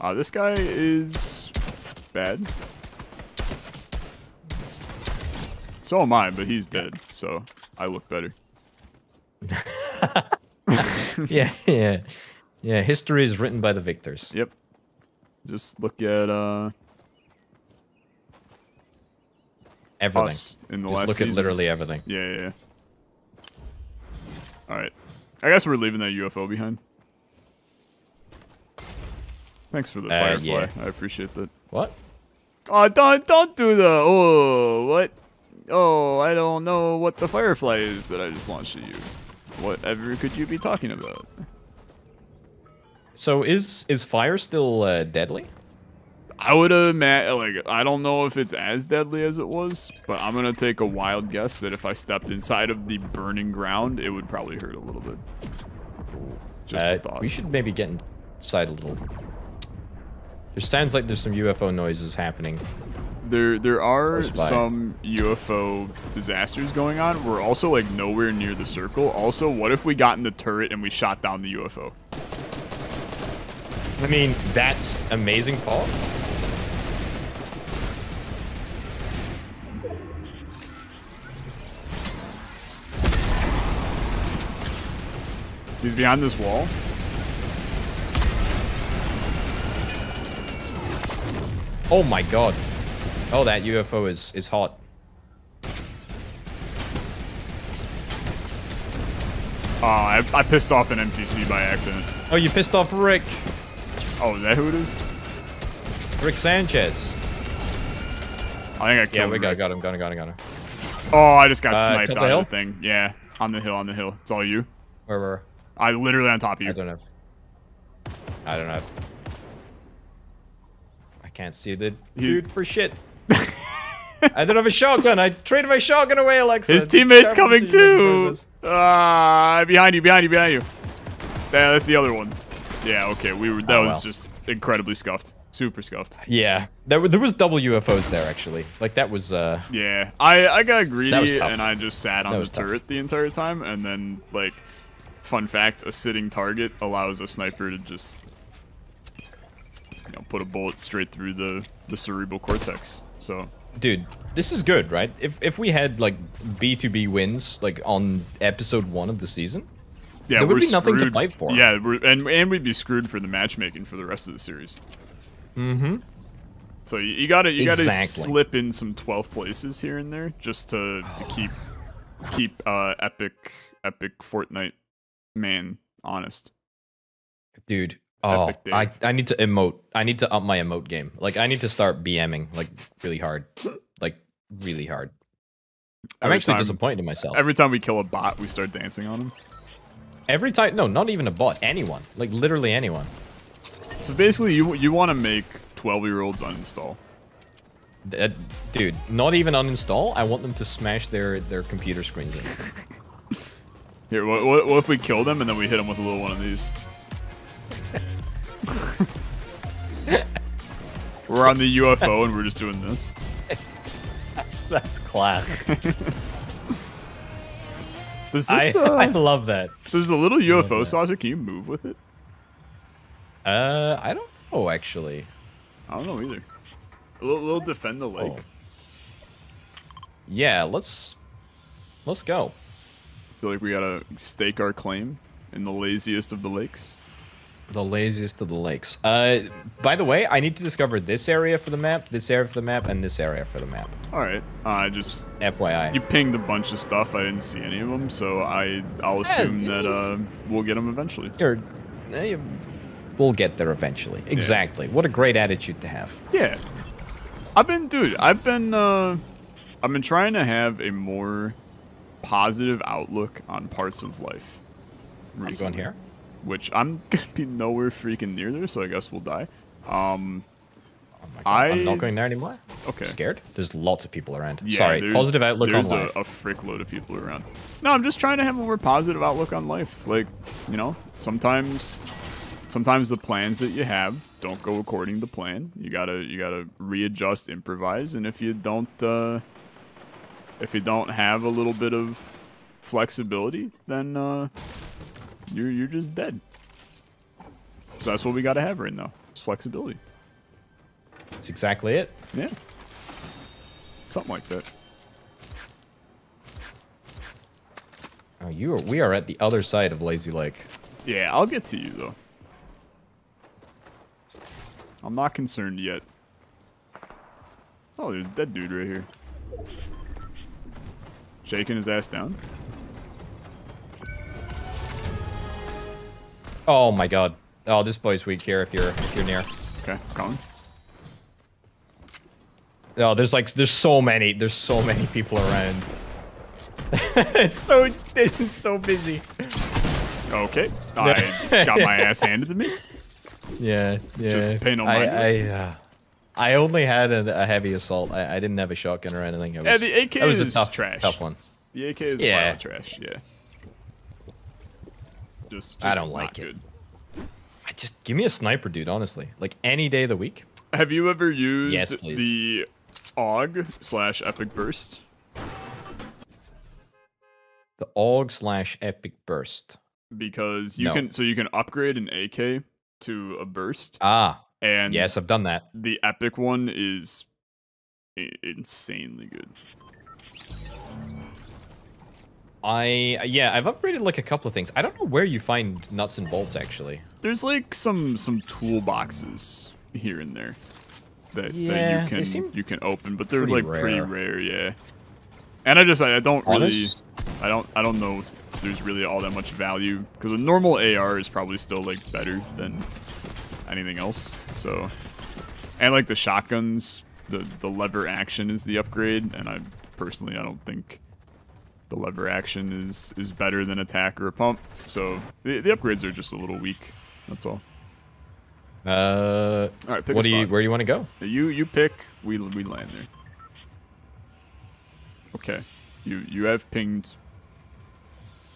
Speaker 1: Uh, this guy is bad. So am I, but he's dead, so I look better.
Speaker 2: yeah, yeah, yeah. History is written by the victors.
Speaker 1: Yep. Just look at uh,
Speaker 2: Everything.
Speaker 1: us in the
Speaker 2: Just
Speaker 1: last
Speaker 2: look
Speaker 1: season.
Speaker 2: at literally everything.
Speaker 1: Yeah, yeah, yeah. All right. I guess we're leaving that UFO behind. Thanks for the
Speaker 2: Uh,
Speaker 1: firefly.
Speaker 2: yeah.
Speaker 1: I appreciate that.
Speaker 2: What?
Speaker 1: Oh, don't don't do the oh what? Oh, I don't know what the firefly is that I just launched at you. Whatever could you be talking about?
Speaker 2: So is is fire still uh, deadly?
Speaker 1: I would imagine, like, I don't know if it's as deadly as it was, but I'm gonna take a wild guess that if I stepped inside of the burning ground, it would probably hurt a little bit. Just a
Speaker 2: Uh,
Speaker 1: thought.
Speaker 2: we should maybe get inside a little. There sounds like there's some UFO noises happening.
Speaker 1: There, there are some UFO disasters going on. We're also like nowhere near the circle. Also, what if we got in the turret and we shot down the UFO?
Speaker 2: I mean, that's amazing, Paul.
Speaker 1: He's behind this wall.
Speaker 2: Oh my god. Oh, that UFO is is hot.
Speaker 1: Oh, I, I pissed off an NPC by accident.
Speaker 2: Oh, you pissed off Rick.
Speaker 1: Oh, is that who it is?
Speaker 2: Rick Sanchez.
Speaker 1: I think I killed
Speaker 2: Yeah, we got,
Speaker 1: Rick.
Speaker 2: got him, got him, got him, got him.
Speaker 1: Oh, I just got
Speaker 2: Uh,
Speaker 1: sniped
Speaker 2: top
Speaker 1: out
Speaker 2: of
Speaker 1: of
Speaker 2: the
Speaker 1: the thing. Yeah, on the hill, on the hill. It's all you.
Speaker 2: Where were?
Speaker 1: I literally on top of you.
Speaker 2: I don't have. I don't have. I can't see the
Speaker 1: He's-
Speaker 2: dude for shit. I don't have a shotgun. I traded my shotgun away, Olexa.
Speaker 1: His teammate's coming too. Ah, behind you, behind you, behind you. Yeah, that's the other one. Yeah, okay. We were. That
Speaker 2: Oh,
Speaker 1: was
Speaker 2: well.
Speaker 1: just incredibly scuffed. Super scuffed.
Speaker 2: Yeah, there, were- there was double UFOs there actually. Like that was uh
Speaker 1: Yeah, I I got greedy and I just sat on the
Speaker 2: tough.
Speaker 1: turret the entire time, and then like, fun fact: a sitting target allows a sniper to just, you know, put a bullet straight through the the cerebral cortex. So
Speaker 2: dude, this is good, right? If if we had like B2B wins like on episode 1 of the season,
Speaker 1: yeah,
Speaker 2: There would
Speaker 1: we're
Speaker 2: be nothing to
Speaker 1: screwed-
Speaker 2: fight for.
Speaker 1: Yeah, we're, and and we'd be screwed for the matchmaking for the rest of the series.
Speaker 2: Mhm.
Speaker 1: So you, you gotta you gotta slip in some 12th places here and there just to to keep keep uh epic epic Fortnite man honest.
Speaker 2: dude. Oh, I, I need to emote. I need to up my emote game. Like I need to start BMing like really hard. Like really hard. I'm actually
Speaker 1: time-
Speaker 2: disappointed in myself.
Speaker 1: Every time we kill a bot, we start dancing on him.
Speaker 2: Every time, no, not even a bot. Anyone, like literally anyone.
Speaker 1: So basically, you you want to make 12 year olds uninstall.
Speaker 2: D- uh, dude, not even uninstall. I want them to smash their their computer screens in.
Speaker 1: Here, what, what, what if we kill them and then we hit them with a little one of these? we're on the UFO and we're just doing this.
Speaker 2: That's class.
Speaker 1: Does
Speaker 2: I,
Speaker 1: this,
Speaker 2: I
Speaker 1: uh,
Speaker 2: love that.
Speaker 1: does the little UFO saucer, can you move with it?
Speaker 2: Uh, I don't know actually.
Speaker 1: I don't know either. We'll, we'll defend the lake.
Speaker 2: Oh. Yeah, let's let's go.
Speaker 1: I feel like we gotta stake our claim in the laziest of the lakes.
Speaker 2: The laziest of the lakes. Uh, by the way, I need to discover this area for the map, this area for the map, and this area for the map.
Speaker 1: All right. I just
Speaker 2: FYI.
Speaker 1: you pinged a bunch of stuff. I didn't see any of them, so I I'll assume that uh we'll get them eventually.
Speaker 2: You're, uh, you- we'll get there eventually. Exactly. What a great attitude to have.
Speaker 1: Yeah. I've been, dude. I've been, uh, I've been trying to have a more positive outlook on parts of life.
Speaker 2: Are You going here?
Speaker 1: Which I'm gonna be nowhere freaking near there, so I guess we'll die. Um,
Speaker 2: Oh my I'm not going there anymore.
Speaker 1: okay.
Speaker 2: Scared? There's lots of people around.
Speaker 1: Yeah,
Speaker 2: Sorry. Positive outlook on life.
Speaker 1: There's a, a frick load of people around. No, I'm just trying to have a more positive outlook on life. Like, you know, sometimes, sometimes the plans that you have don't go according to plan. You gotta, you gotta readjust, improvise, and if you don't, uh, if you don't have a little bit of flexibility, then uh, you're you're just dead. So that's what we gotta have right now. It's flexibility.
Speaker 2: That's exactly it.
Speaker 1: Yeah. Something like that.
Speaker 2: Oh, you are. We are at the other side of Lazy Lake.
Speaker 1: Yeah, I'll get to you though. I'm not concerned yet. Oh, there's a dead dude right here. Shaking his ass down.
Speaker 2: Oh my God. Oh, this boy's weak here. If you're if you're near.
Speaker 1: Okay, coming.
Speaker 2: Oh, there's like there's so many. There's so many people around. it's so it's so busy.
Speaker 1: Okay, I got my ass handed to me.
Speaker 2: Yeah, yeah.
Speaker 1: Just pay no
Speaker 2: I, I, uh, I only had a, a heavy assault. I, I didn't have a shotgun or anything. It was,
Speaker 1: Yeah, the AK
Speaker 2: that was
Speaker 1: is
Speaker 2: a tough,
Speaker 1: trash.
Speaker 2: tough one.
Speaker 1: The AK is
Speaker 2: Yeah.
Speaker 1: a pile of trash. Yeah. Just, just
Speaker 2: I don't like it.
Speaker 1: good.
Speaker 2: I just give me a sniper, dude. Honestly, like any day of the week.
Speaker 1: Have you ever used
Speaker 2: Yes,
Speaker 1: the AUG slash Epic Burst?
Speaker 2: The AUG slash Epic Burst.
Speaker 1: Because you
Speaker 2: No.
Speaker 1: can, so you can upgrade an AK to a burst,
Speaker 2: Ah,
Speaker 1: and
Speaker 2: yes, I've done that.
Speaker 1: the epic one is insanely good.
Speaker 2: I yeah, I've upgraded like a couple of things. I don't know where you find nuts and bolts actually.
Speaker 1: There's like some some toolboxes here and there that,
Speaker 2: Yeah,
Speaker 1: that you can you can open, but they're
Speaker 2: pretty
Speaker 1: like pretty
Speaker 2: rare.
Speaker 1: rare, yeah. And I just I, I don't really I don't I don't know if there's really all that much value because a normal AR is probably still like better than anything else. So and like the shotguns, the the lever action is the upgrade, and I personally I don't think the lever action is is better than attack or a pump. So the, the upgrades are just a little weak. That's all.
Speaker 2: Uh,
Speaker 1: All right, pick
Speaker 2: what
Speaker 1: a
Speaker 2: do you? Where do you want to go?
Speaker 1: You you pick. We we land there. Okay. You you have pinged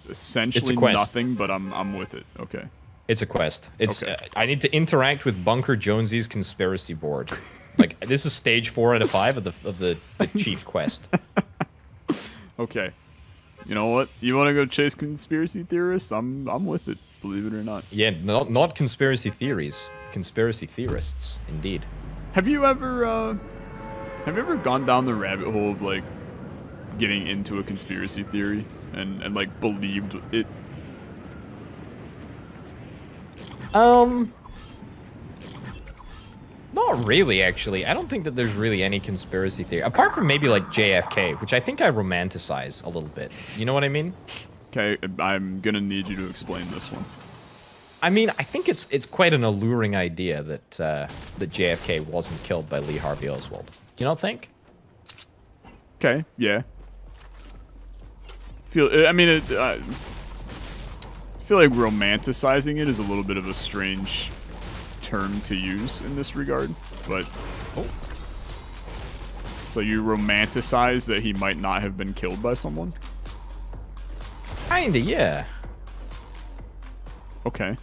Speaker 1: essentially nothing, but I'm I'm with it. Okay.
Speaker 2: It's a quest. It's
Speaker 1: Okay.
Speaker 2: uh, I need to interact with Bunker Jonesy's conspiracy board. like this is stage four out of five of the of the, the chief quest.
Speaker 1: Okay. You know what? You want to go chase conspiracy theorists? I'm I'm with it. Believe it or not.
Speaker 2: Yeah, not not conspiracy theories, conspiracy theorists, indeed.
Speaker 1: Have you ever uh have you ever gone down the rabbit hole of like getting into a conspiracy theory and and like believed it
Speaker 2: Um, not really. Actually, I don't think that there's really any conspiracy theory apart from maybe like JFK, which I think I romanticize a little bit. You know what I mean?
Speaker 1: Okay, I'm gonna need you to explain this one.
Speaker 2: I mean, I think it's it's quite an alluring idea that uh, that JFK wasn't killed by Lee Harvey Oswald. You Do you not think?
Speaker 1: Okay, yeah. Feel I mean it, uh, I feel like romanticizing it is a little bit of a strange term to use in this regard, but
Speaker 2: Oh.
Speaker 1: so you romanticize that he might not have been killed by someone?
Speaker 2: Kinda, yeah,
Speaker 1: Okay.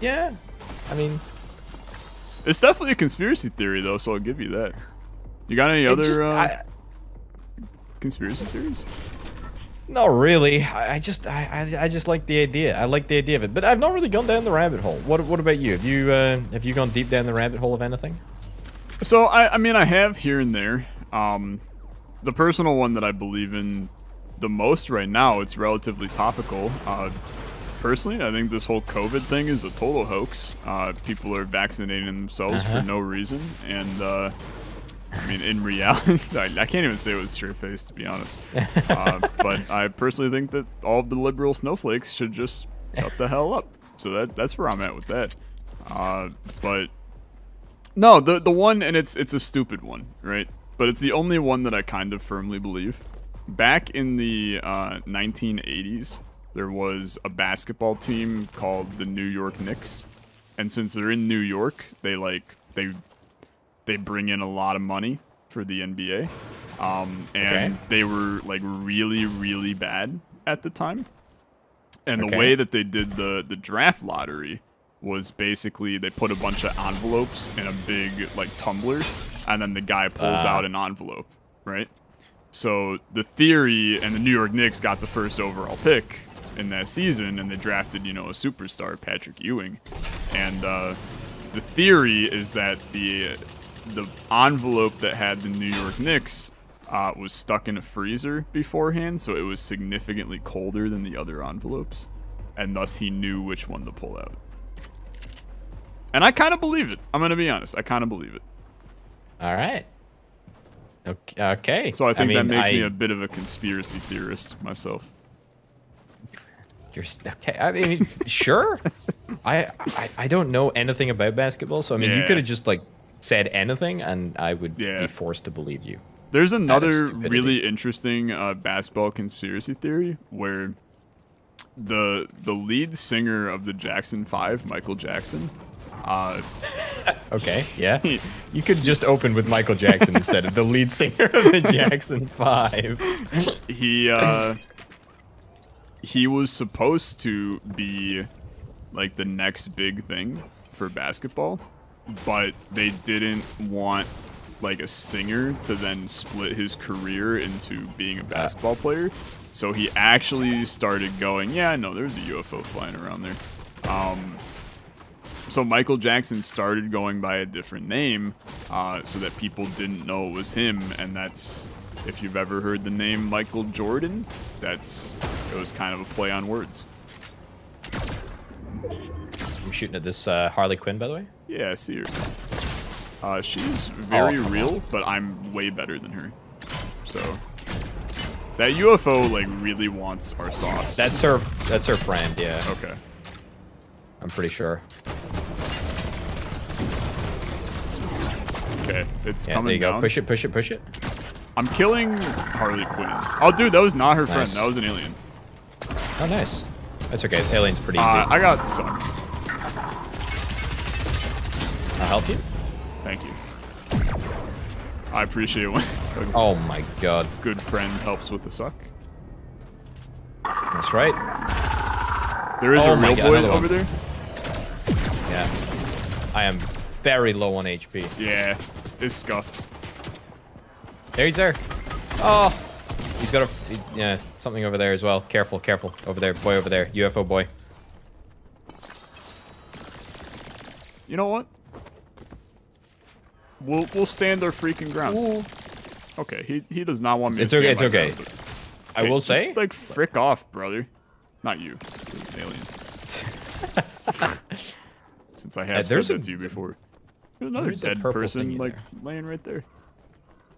Speaker 2: yeah. I mean,
Speaker 1: It's definitely a conspiracy theory though, so I'll give you that. You got any other
Speaker 2: just-
Speaker 1: uh,
Speaker 2: I-
Speaker 1: conspiracy theories?
Speaker 2: Not really. I, I just I, I, I just like the idea. I like the idea of it, but I've not really gone down the rabbit hole. What What about you? Have you uh, have you gone deep down the rabbit hole of anything?
Speaker 1: So I, I mean, I have here and there. Um, the personal one that I believe in the most right now, it's relatively topical. Uh, personally, I think this whole COVID thing is a total hoax. Uh, people are vaccinating themselves
Speaker 2: Uh-huh.
Speaker 1: for no reason, and uh, I mean, in reality, I, I can't even say it was straight face, to be honest. Uh, but I personally think that all of the liberal snowflakes should just shut the hell up. So that that's where I'm at with that. Uh, but no, the the one, and it's it's a stupid one, right? But it's the only one that I kind of firmly believe. Back in the uh, 1980s, there was a basketball team called the New York Knicks, and since they're in New York, they like they they bring in a lot of money for the NBA, um, and
Speaker 2: Okay.
Speaker 1: they were like really really bad at the time. And the
Speaker 2: Okay.
Speaker 1: way that they did the the draft lottery was basically they put a bunch of envelopes in a big like tumbler, and then the guy pulls
Speaker 2: Ah.
Speaker 1: out an envelope, right? So the theory, and the New York Knicks got the first overall pick in that season, and they drafted you know a superstar, Patrick Ewing, and uh, the theory is that the the envelope that had the New York Knicks uh, was stuck in a freezer beforehand, so it was significantly colder than the other envelopes, and thus he knew which one to pull out. And I kind of believe it. I'm gonna be honest. I kind of believe it.
Speaker 2: All right. Okay.
Speaker 1: So I think that
Speaker 2: mean,
Speaker 1: makes
Speaker 2: I,
Speaker 1: me a bit of a conspiracy theorist myself.
Speaker 2: You're, okay. I mean, sure. I, I I don't know anything about basketball, so I mean, you could have just like said anything, and I would
Speaker 1: Yeah.
Speaker 2: be forced to believe you.
Speaker 1: There's another really interesting uh, basketball conspiracy theory where the the lead singer of the Jackson Five, Michael Jackson, uh,
Speaker 2: Okay. Yeah. You could just open with Michael Jackson instead of the lead singer of the Jackson Five.
Speaker 1: he uh, he was supposed to be like the next big thing for basketball, but they didn't want like a singer to then split his career into being a basketball player. So he actually started going, yeah, I know there's a UFO flying around there. Um, so Michael Jackson started going by a different name uh, so that people didn't know it was him, and that's if you've ever heard the name Michael Jordan, that's it was kind of a play on words.
Speaker 2: I'm shooting at this uh, Harley Quinn, by the way.
Speaker 1: Yeah, I see her. Uh, she's very
Speaker 2: Oh.
Speaker 1: real, but I'm way better than her. So that UFO like really wants our sauce.
Speaker 2: That's her. That's her friend. Yeah,
Speaker 1: okay.
Speaker 2: I'm pretty sure.
Speaker 1: Okay, it's
Speaker 2: Yeah,
Speaker 1: coming
Speaker 2: there you
Speaker 1: down.
Speaker 2: go. Push it. Push it. Push it.
Speaker 1: I'm killing Harley Quinn. Oh, dude, that was not her friend. That was an alien.
Speaker 2: Oh, nice. That's okay. Alien's pretty easy.
Speaker 1: Uh, I got sucked.
Speaker 2: I'll help you.
Speaker 1: Thank you. I appreciate when
Speaker 2: Oh my god.
Speaker 1: good friend helps with the suck.
Speaker 2: That's right.
Speaker 1: There is
Speaker 2: Oh
Speaker 1: a real
Speaker 2: God,
Speaker 1: boy over there.
Speaker 2: Yeah. I am very low on HP.
Speaker 1: Yeah, it's scuffed.
Speaker 2: There he's there. Oh. He's got a yeah something over there as well. Careful, careful. Over there, boy over there. UFO boy.
Speaker 1: You know what? We'll we'll stand our freaking ground. Okay, he he does not want me
Speaker 2: It's
Speaker 1: to
Speaker 2: okay,
Speaker 1: stand
Speaker 2: it's
Speaker 1: my
Speaker 2: okay.
Speaker 1: ground, but-
Speaker 2: I
Speaker 1: Okay,
Speaker 2: will
Speaker 1: just,
Speaker 2: say.
Speaker 1: like frick off, brother. Not you, the alien. Since I have
Speaker 2: Uh,
Speaker 1: said
Speaker 2: a-
Speaker 1: that to you before. There's another
Speaker 2: there's
Speaker 1: dead person like
Speaker 2: there.
Speaker 1: laying right there.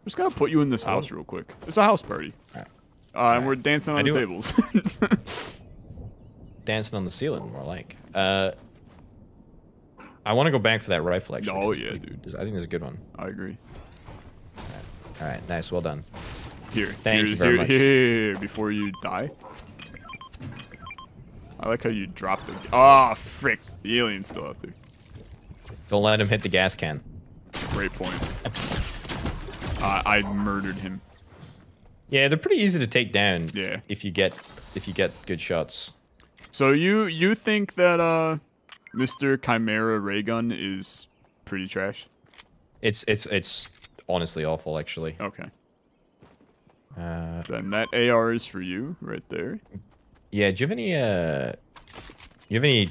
Speaker 1: Just gotta put you in this house real quick. It's a house party. Uh, and we're dancing on
Speaker 2: I
Speaker 1: the tables.
Speaker 2: Dancing on the ceiling, more like. Uh. I want to go back for that rifle. Actually.
Speaker 1: Oh, yeah,
Speaker 2: pretty-
Speaker 1: dude.
Speaker 2: I think this is a good one.
Speaker 1: I agree.
Speaker 2: All right, nice, well done.
Speaker 1: Here,
Speaker 2: Thank
Speaker 1: here,
Speaker 2: you very
Speaker 1: here,
Speaker 2: much.
Speaker 1: Here, before you die. I like how you dropped it. Ah, frick! The alien's still out there.
Speaker 2: Don't let him hit the gas can.
Speaker 1: Great point. Uh, I murdered him.
Speaker 2: Yeah, they're pretty easy to take down.
Speaker 1: Yeah.
Speaker 2: If you get if you get good shots.
Speaker 1: So you you think that uh, Mr. Kymera Raygun is pretty trash?
Speaker 2: It's it's it's honestly awful, actually.
Speaker 1: Okay.
Speaker 2: Uh,
Speaker 1: Then that AR is for you right there.
Speaker 2: yeah. Do you have any? Uh, you have any?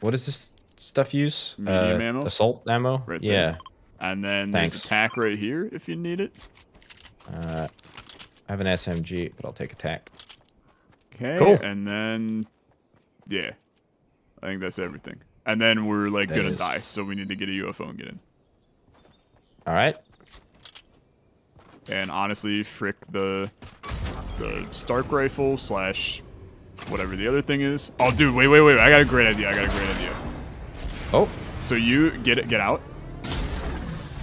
Speaker 2: What does this stuff use?
Speaker 1: Medium
Speaker 2: uh,
Speaker 1: ammo?
Speaker 2: Assault ammo.
Speaker 1: Right there.
Speaker 2: Yeah.
Speaker 1: And then
Speaker 2: Thanks.
Speaker 1: there's attack right here if you need it.
Speaker 2: Uh, I have an SMG, but I'll take attack.
Speaker 1: Okay.
Speaker 2: Cool.
Speaker 1: And then, yeah, I think that's everything. And then we're like
Speaker 2: That
Speaker 1: gonna
Speaker 2: is.
Speaker 1: die, so we need to get a UFO and get in.
Speaker 2: All right.
Speaker 1: And honestly, frick the the Stark rifle slash whatever the other thing is. Oh, dude, wait, wait, wait! I got a great idea. I got a great idea.
Speaker 2: Oh.
Speaker 1: So you get it, get out.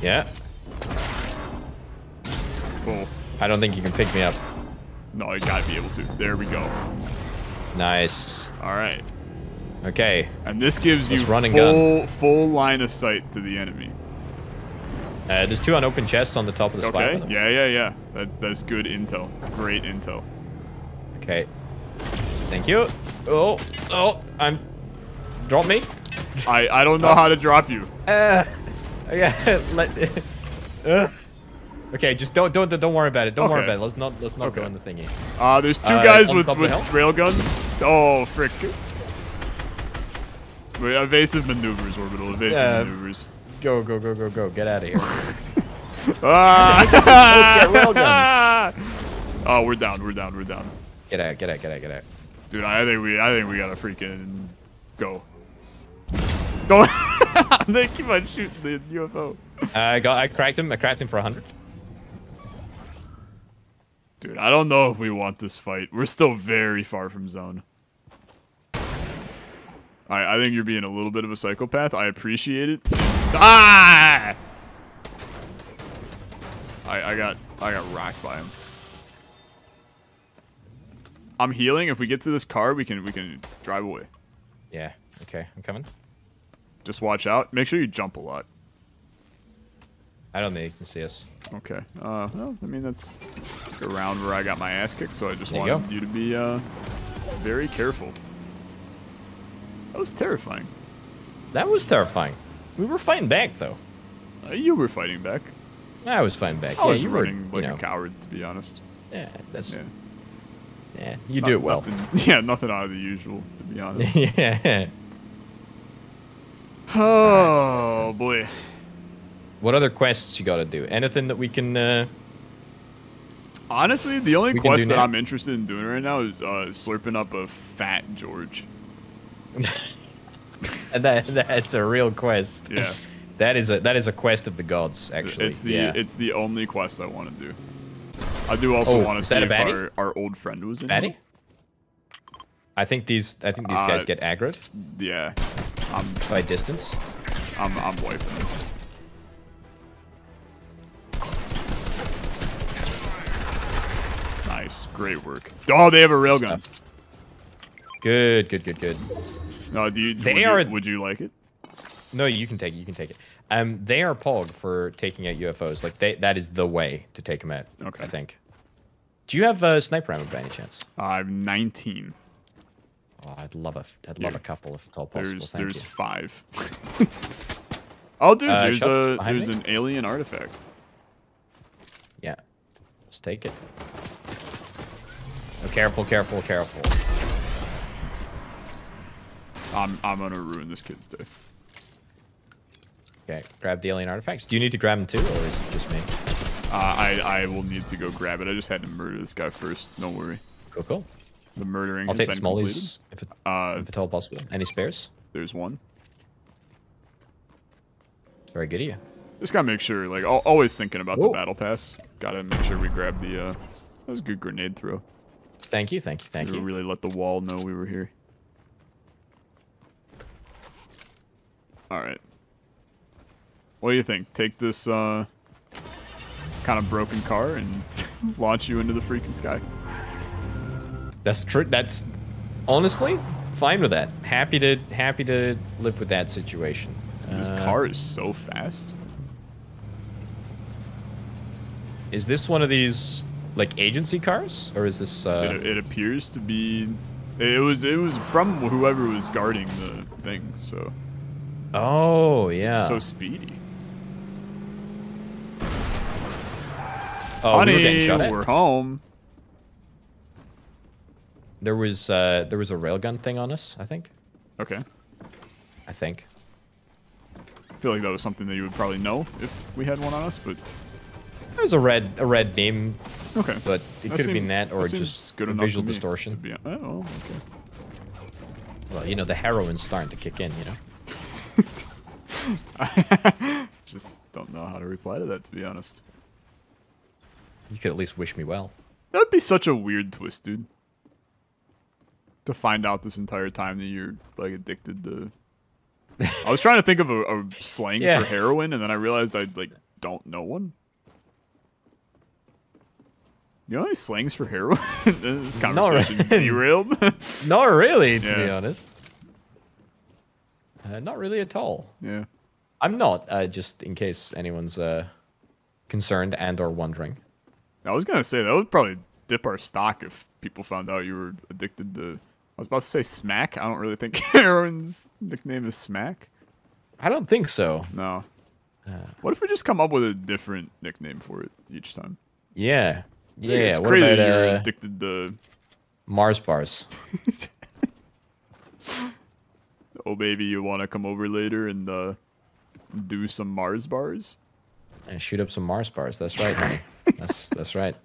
Speaker 2: Yeah.
Speaker 1: Cool.
Speaker 2: I don't think you can pick me up.
Speaker 1: No, I gotta be able to. There we go.
Speaker 2: Nice.
Speaker 1: All right.
Speaker 2: Okay.
Speaker 1: And this gives you
Speaker 2: Let's run and
Speaker 1: full full line of sight to the enemy.
Speaker 2: Uh, there's two unopened chests on the top of the spire.
Speaker 1: Okay. Yeah, yeah, yeah. That, that's good intel. Great intel.
Speaker 2: Okay. Thank you. Oh, oh, I'm. Drop me.
Speaker 1: I I don't know
Speaker 2: Oh.
Speaker 1: how to drop you.
Speaker 2: Uh, yeah. Let. Uh, okay, just don't don't don't worry about it. Don't worry about it. Let's not let's not go
Speaker 1: Okay.
Speaker 2: in the thingy.
Speaker 1: Uh, there's two
Speaker 2: Uh,
Speaker 1: guys with, with
Speaker 2: the
Speaker 1: rail guns. Oh, frick. Wait, evasive maneuvers, orbital evasive
Speaker 2: Yeah.
Speaker 1: maneuvers.
Speaker 2: Go go go go go. Get out of here.
Speaker 1: Ah!
Speaker 2: Get rail guns.
Speaker 1: Oh, we're down. We're down. We're down.
Speaker 2: Get out. Get out. Get out. Get out.
Speaker 1: Dude, I think we I think we gotta freaking go. Don't they keep on shooting the UFO.
Speaker 2: I got. I cracked him. I cracked him for hundred.
Speaker 1: Dude, I don't know if we want this fight. We're still very far from zone. I I think you're being a little bit of a psychopath. I appreciate it. Ah! I I got I got rocked by him. I'm healing. If we get to this car, we can we can drive away.
Speaker 2: Yeah. Okay. I'm coming.
Speaker 1: Just watch out. Make sure you jump a lot.
Speaker 2: I don't think you can see us.
Speaker 1: Okay. Uh, well, I mean that's like around where I got my ass kicked, so I just
Speaker 2: There you
Speaker 1: wanted
Speaker 2: go.
Speaker 1: you to be uh very careful. That was terrifying.
Speaker 2: That was terrifying. We were fighting back though.
Speaker 1: Uh, you were fighting back.
Speaker 2: I was fighting back.
Speaker 1: I
Speaker 2: yeah,
Speaker 1: was
Speaker 2: you
Speaker 1: running
Speaker 2: were,
Speaker 1: like
Speaker 2: you know,
Speaker 1: a coward, to be honest.
Speaker 2: Yeah, that's
Speaker 1: Yeah.
Speaker 2: yeah. You do it well.
Speaker 1: Nothing, yeah, nothing out of the usual, to be honest.
Speaker 2: yeah.
Speaker 1: Oh boy.
Speaker 2: What other quests you got to do? Anything that we can? Uh,
Speaker 1: Honestly, the only
Speaker 2: We can do
Speaker 1: quest that
Speaker 2: now.
Speaker 1: I'm interested in doing right now is uh, slurping up a fat George.
Speaker 2: and that that's a real quest.
Speaker 1: Yeah.
Speaker 2: that is a that is a quest of the gods. Actually,
Speaker 1: It's the
Speaker 2: yeah.
Speaker 1: it's the only quest I want to do. I do also
Speaker 2: Oh,
Speaker 1: want to
Speaker 2: is
Speaker 1: see if our, our old friend was in.
Speaker 2: Batty? I think these I think these guys
Speaker 1: Uh,
Speaker 2: get aggroed
Speaker 1: Yeah, I'm
Speaker 2: by distance.
Speaker 1: I'm I'm wiping. Nice, great work. Oh, they have a railgun.
Speaker 2: Good, good, good, good.
Speaker 1: No, do you?
Speaker 2: They
Speaker 1: would,
Speaker 2: are-
Speaker 1: you would you like it?
Speaker 2: No, you can take it. You can take it. Um, they are pog for taking out UFOs. Like they, that is the way to take them out.
Speaker 1: Okay.
Speaker 2: I think. Do you have a sniper ammo by any chance?
Speaker 1: I'm 19.
Speaker 2: Oh, I'd love a, I'd love
Speaker 1: Here.
Speaker 2: a couple if at all possible.
Speaker 1: There's
Speaker 2: Thank
Speaker 1: there's
Speaker 2: you.
Speaker 1: five. oh, dude,
Speaker 2: Uh,
Speaker 1: there's a there's
Speaker 2: me?
Speaker 1: an alien artifact.
Speaker 2: Yeah. Let's take it. Oh, careful, careful, careful.
Speaker 1: I'm I'm gonna ruin this kid's day.
Speaker 2: Okay, grab the alien artifacts. Do you need to grab them too, or is it just me?
Speaker 1: Uh, I I will need to go grab it. I just had to murder this guy first. Don't worry.
Speaker 2: Cool, cool.
Speaker 1: The murdering
Speaker 2: I'll take smallies if, it.
Speaker 1: Uh,
Speaker 2: if at all possible. Any spares?
Speaker 1: there's one.
Speaker 2: Very good of you.
Speaker 1: Just gotta make sure. Like always thinking about
Speaker 2: Whoa.
Speaker 1: the battle pass. Gotta make sure we grab the. uh That was a good grenade throw.
Speaker 2: Thank you, thank you, thank
Speaker 1: We
Speaker 2: you.
Speaker 1: really let the wall know we were here. All right. What do you think? Take this uh, kind of broken car and launch you into the freaking sky.
Speaker 2: That's true. That's honestly fine with that. Happy to happy to live with that situation.
Speaker 1: This
Speaker 2: Uh,
Speaker 1: car is so fast.
Speaker 2: is this one of these like agency cars, or is this? Uh,
Speaker 1: it, it appears to be. It was it was from whoever was guarding the thing. So
Speaker 2: oh yeah.
Speaker 1: it's so speedy.
Speaker 2: Oh, we were
Speaker 1: Honey, we're home.
Speaker 2: There was uh, there was a railgun thing on us. I think.
Speaker 1: Okay.
Speaker 2: I think.
Speaker 1: I feel like that was something that you would probably know if we had one on us, but
Speaker 2: There was a red a red beam,
Speaker 1: okay.
Speaker 2: but it could have been that or
Speaker 1: seems
Speaker 2: just
Speaker 1: good
Speaker 2: visual
Speaker 1: to
Speaker 2: distortion.
Speaker 1: To be, oh, oh, okay.
Speaker 2: Well, you know, the heroin's starting to kick in. You know.
Speaker 1: I Just don't know how to reply to that, to be honest.
Speaker 2: You could at least wish me well.
Speaker 1: That'd be such a weird twist, dude. To find out this entire time that you're like addicted to. I was trying to think of a, a slang
Speaker 2: Yeah.
Speaker 1: for heroin, and then I realized I like don't know one. You know any slangs for heroin? this conversation's derailed.
Speaker 2: Not really, to be honest. Uh, not really at all.
Speaker 1: yeah.
Speaker 2: I'm not. Uh, just in case anyone's uh, concerned and or wondering.
Speaker 1: I was gonna say that would probably dip our stock if people found out you were addicted to. I was about to say smack. I don't really think heroin's nickname is smack.
Speaker 2: I don't think so.
Speaker 1: No.
Speaker 2: Uh.
Speaker 1: What if we just come up with a different nickname for it each time?
Speaker 2: Yeah. Yeah.
Speaker 1: it's
Speaker 2: what
Speaker 1: crazy
Speaker 2: about
Speaker 1: that you're
Speaker 2: uh,
Speaker 1: addicted to
Speaker 2: Mars bars?
Speaker 1: oh baby, you want to come over later and uh, do some Mars bars?
Speaker 2: And shoot up some Mars bars. That's right, honey. that's that's right.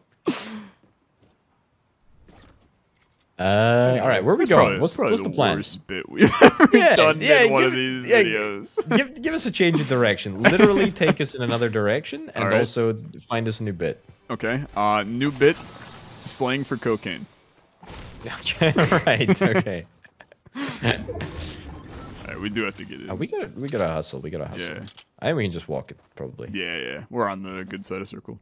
Speaker 2: Uh, all right, where are we
Speaker 1: That's
Speaker 2: going?
Speaker 1: probably-
Speaker 2: what's
Speaker 1: probably
Speaker 2: what's the, plan?
Speaker 1: Worst bit we've ever
Speaker 2: Yeah,
Speaker 1: done
Speaker 2: yeah,
Speaker 1: in one of
Speaker 2: give-
Speaker 1: these
Speaker 2: yeah,
Speaker 1: videos.
Speaker 2: give give us a change of direction. Literally take us in another direction, and
Speaker 1: All right.
Speaker 2: also find us a new bit.
Speaker 1: Okay. Uh, new bit, slang for cocaine.
Speaker 2: Okay, right. Okay.
Speaker 1: All right, we do have to get it.
Speaker 2: Uh, we gotta we gotta hustle. We gotta hustle.
Speaker 1: Yeah.
Speaker 2: I think we can just walk it probably.
Speaker 1: Yeah, yeah. We're on the good side of circle.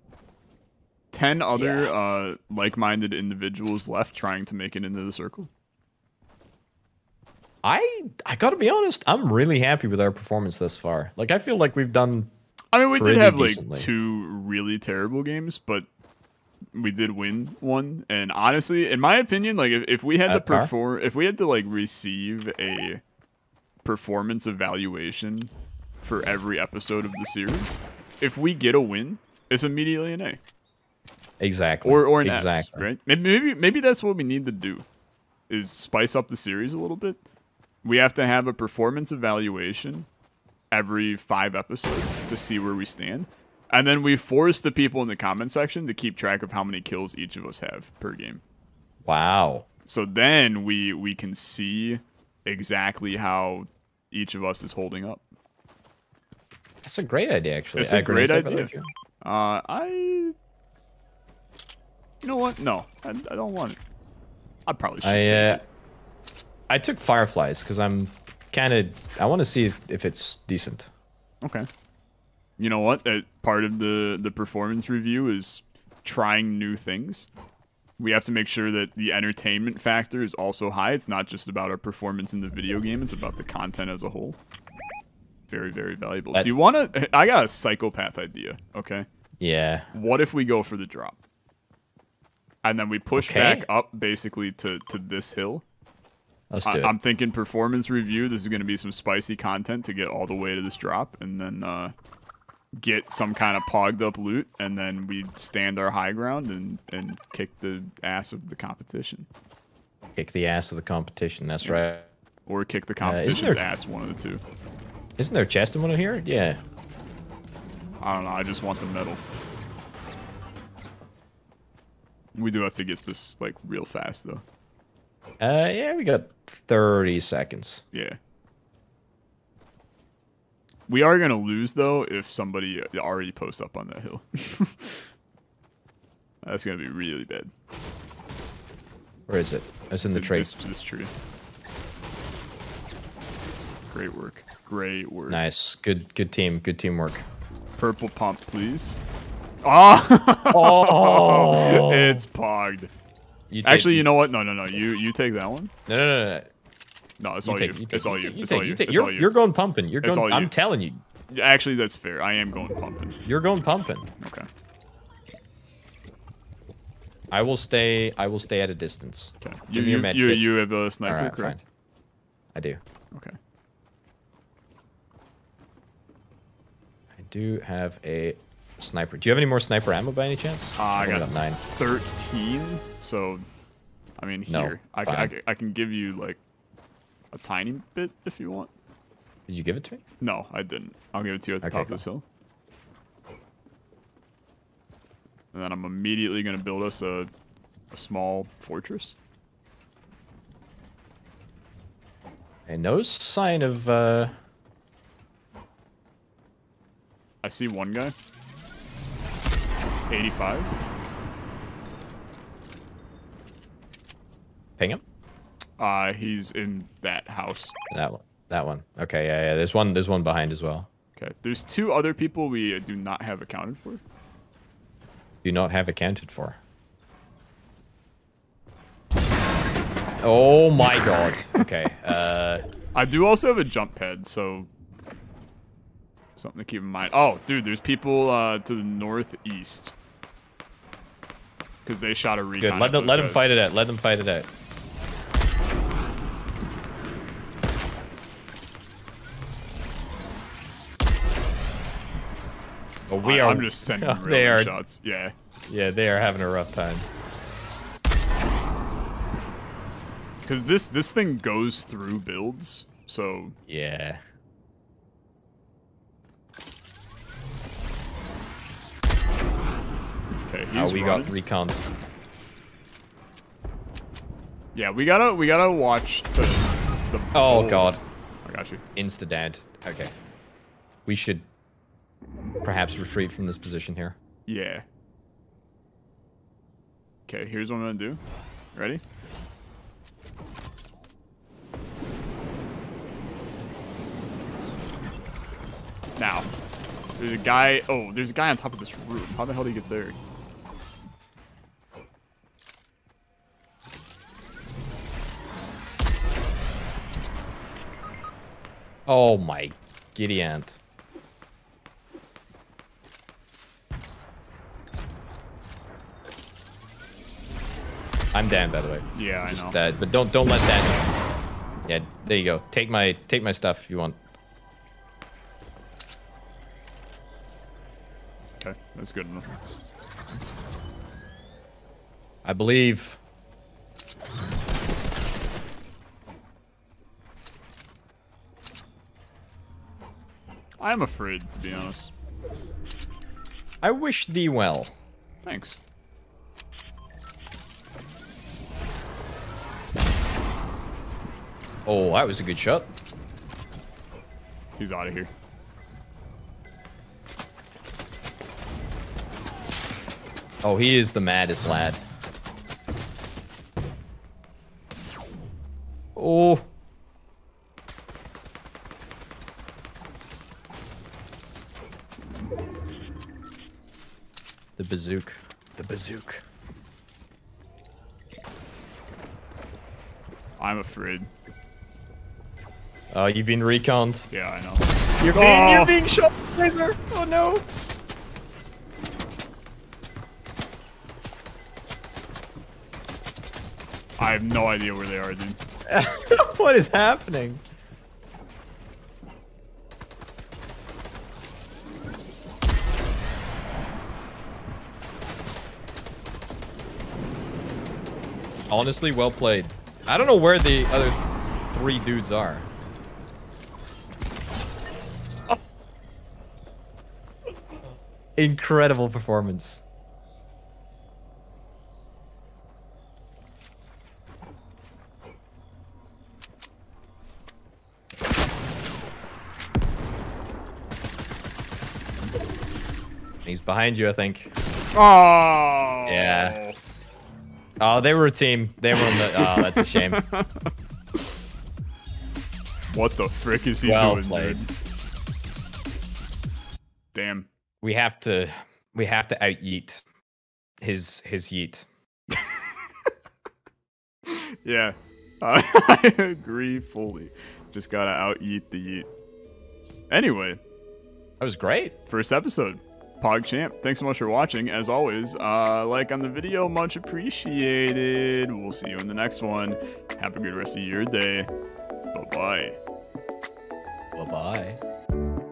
Speaker 1: Ten other
Speaker 2: Yeah.
Speaker 1: uh, like-minded individuals left trying to make it into the circle.
Speaker 2: I I gotta be honest. I'm really happy with our performance thus far. Like I feel like we've done.
Speaker 1: I mean, we did have like two really terrible games, but we did win one. And honestly, in my opinion, like if, if we had to
Speaker 2: At par?
Speaker 1: perform, if we had to like receive a performance evaluation for every episode of the series, if we get a win, it's immediately an A
Speaker 2: Exactly.
Speaker 1: or or an S,
Speaker 2: exactly.
Speaker 1: right? Maybe, maybe maybe that's what we need to do, is spice up the series a little bit. We have to have a performance evaluation every five episodes to see where we stand. And then we force the people in the comment section to keep track of how many kills each of us have per game.
Speaker 2: Wow.
Speaker 1: So then we we can see exactly how each of us is holding up.
Speaker 2: That's a great idea, actually.
Speaker 1: It's a
Speaker 2: Uh,
Speaker 1: great idea. Uh, I. You know what? No, I, I don't want it. I probably should.
Speaker 2: I uh. I took fireflies because I'm kind of. I want to see if, if it's decent.
Speaker 1: Okay. You know what? That part of the the performance review is trying new things. We have to make sure that the entertainment factor is also high. It's not just about our performance in the video game, it's about the content as a whole. Very, very valuable.
Speaker 2: That-
Speaker 1: Do you want to I got a psychopath idea, okay?
Speaker 2: Yeah.
Speaker 1: What if we go for the drop? And then we push
Speaker 2: Okay.
Speaker 1: back up basically to to this hill.
Speaker 2: Let's
Speaker 1: I,
Speaker 2: do it.
Speaker 1: I'm thinking performance review. This is going to be some spicy content to get all the way to this drop, and then uh, get some kind of pogged up loot, and then we stand our high ground and and kick the ass of the competition,
Speaker 2: Kick the ass of the competition. That's right.
Speaker 1: or kick the
Speaker 2: Uh,
Speaker 1: competition's
Speaker 2: there-
Speaker 1: ass. One of the two.
Speaker 2: Isn't there a chest in one of here? Yeah.
Speaker 1: I don't know. I just want the medal. We do have to get this like real fast though.
Speaker 2: Uh, yeah, we got 30 seconds.
Speaker 1: Yeah. We are gonna lose though if somebody already posts up on that hill. That's gonna be really bad.
Speaker 2: Where is it? It's in the tree.
Speaker 1: This, this tree. Great work. Great work.
Speaker 2: Nice. Good good team. Good teamwork.
Speaker 1: Purple pump, please. Oh,
Speaker 2: Oh!
Speaker 1: it's pogged.
Speaker 2: You take-
Speaker 1: Actually, you know what? No, no, no. You you take that one.
Speaker 2: No, no, no, no.
Speaker 1: No, it's
Speaker 2: You
Speaker 1: all
Speaker 2: take,
Speaker 1: you.
Speaker 2: you take,
Speaker 1: It's all
Speaker 2: you
Speaker 1: you.
Speaker 2: take,
Speaker 1: It's
Speaker 2: take,
Speaker 1: all you.
Speaker 2: take.
Speaker 1: It's
Speaker 2: You're,
Speaker 1: all you.
Speaker 2: you're going pumping. You're going.
Speaker 1: all
Speaker 2: I'm telling you,
Speaker 1: Actually, that's fair. I am going pumping.
Speaker 2: you're going pumping.
Speaker 1: Okay.
Speaker 2: I will stay. I will stay at a distance.
Speaker 1: Okay.
Speaker 2: Give
Speaker 1: You
Speaker 2: me your
Speaker 1: you,
Speaker 2: med
Speaker 1: you,
Speaker 2: kit.
Speaker 1: you have a sniper,
Speaker 2: Alright, fine.
Speaker 1: correct?
Speaker 2: I do.
Speaker 1: Okay.
Speaker 2: I do have a Sniper. Do you have any more sniper ammo by any chance?
Speaker 1: Uh, I got
Speaker 2: nine.
Speaker 1: 13. So, I mean,
Speaker 2: No,
Speaker 1: here. I, ca- I, I can give you, like, a tiny bit if you want.
Speaker 2: Did you give it to me?
Speaker 1: No, I didn't. I'll give it to you at the
Speaker 2: Okay,
Speaker 1: top of this hill. And then I'm immediately going to build us a, a small fortress.
Speaker 2: And no sign of. uh
Speaker 1: I see one guy. 85.
Speaker 2: Ping him.
Speaker 1: Uh, he's in that house.
Speaker 2: That one. That one. Okay. Yeah. Yeah. There's one. There's one behind as well.
Speaker 1: Okay. There's two other people we uh, do not have accounted for.
Speaker 2: Do not have accounted for. Oh my god. Okay. Uh.
Speaker 1: I do also have a jump pad, so something to keep in mind. Oh, dude, there's people uh, to the northeast because they shot a recon.
Speaker 2: Good. Let them. Let them fight it out. Let them fight it out. Oh, we
Speaker 1: I,
Speaker 2: are.
Speaker 1: I'm just sending
Speaker 2: Oh,
Speaker 1: real
Speaker 2: they are.
Speaker 1: shots. Yeah.
Speaker 2: Yeah, they are having a rough time.
Speaker 1: Because this this thing goes through builds, so
Speaker 2: Yeah.
Speaker 1: Okay. He's
Speaker 2: Oh, we
Speaker 1: running.
Speaker 2: got recon.
Speaker 1: yeah, we gotta we gotta watch to the.
Speaker 2: Oh, god.
Speaker 1: I got you.
Speaker 2: Insta dead. Okay. We should perhaps retreat from this position here.
Speaker 1: Yeah. Okay, here's what I'm gonna do. Ready? Now, there's a guy. Oh, there's a guy on top of this roof. How the hell did he get there?
Speaker 2: Oh my giddy ant. I'm down, by the way.
Speaker 1: Yeah, I
Speaker 2: Just
Speaker 1: know.
Speaker 2: that, but don't don't let that. Yeah, there you go. Take my take my stuff if you want.
Speaker 1: Okay, that's good enough.
Speaker 2: I believe.
Speaker 1: I am afraid, to be honest.
Speaker 2: I wish thee well.
Speaker 1: Thanks.
Speaker 2: Oh, that was a good shot.
Speaker 1: He's out of here.
Speaker 2: Oh, he is the maddest lad. Oh. The bazook. The bazook.
Speaker 1: I'm afraid.
Speaker 2: Oh, you've been reconned.
Speaker 1: Yeah, I know.
Speaker 2: You're
Speaker 1: being- Oh. you're
Speaker 2: being shot, laser. Oh no.
Speaker 1: I have no idea where they are, dude.
Speaker 2: what is happening? Honestly, well played. I don't know where the other three dudes are. Incredible performance. He's behind you, I think.
Speaker 1: Oh.
Speaker 2: Yeah. Oh, they were a team. They were on the. Oh, that's a shame.
Speaker 1: What the frick is he
Speaker 2: Well
Speaker 1: doing,
Speaker 2: played.
Speaker 1: dude? Damn.
Speaker 2: We have to. We have to out yeet his his yeet.
Speaker 1: Yeah. Uh, I agree fully. Just gotta out eat the yeet. Anyway,
Speaker 2: That was great.
Speaker 1: first episode. PogChamp, thanks so much for watching. As always, uh, like on the video, much appreciated. We'll see you in the next one. Have a good rest of your day. Bye bye.
Speaker 2: Bye bye.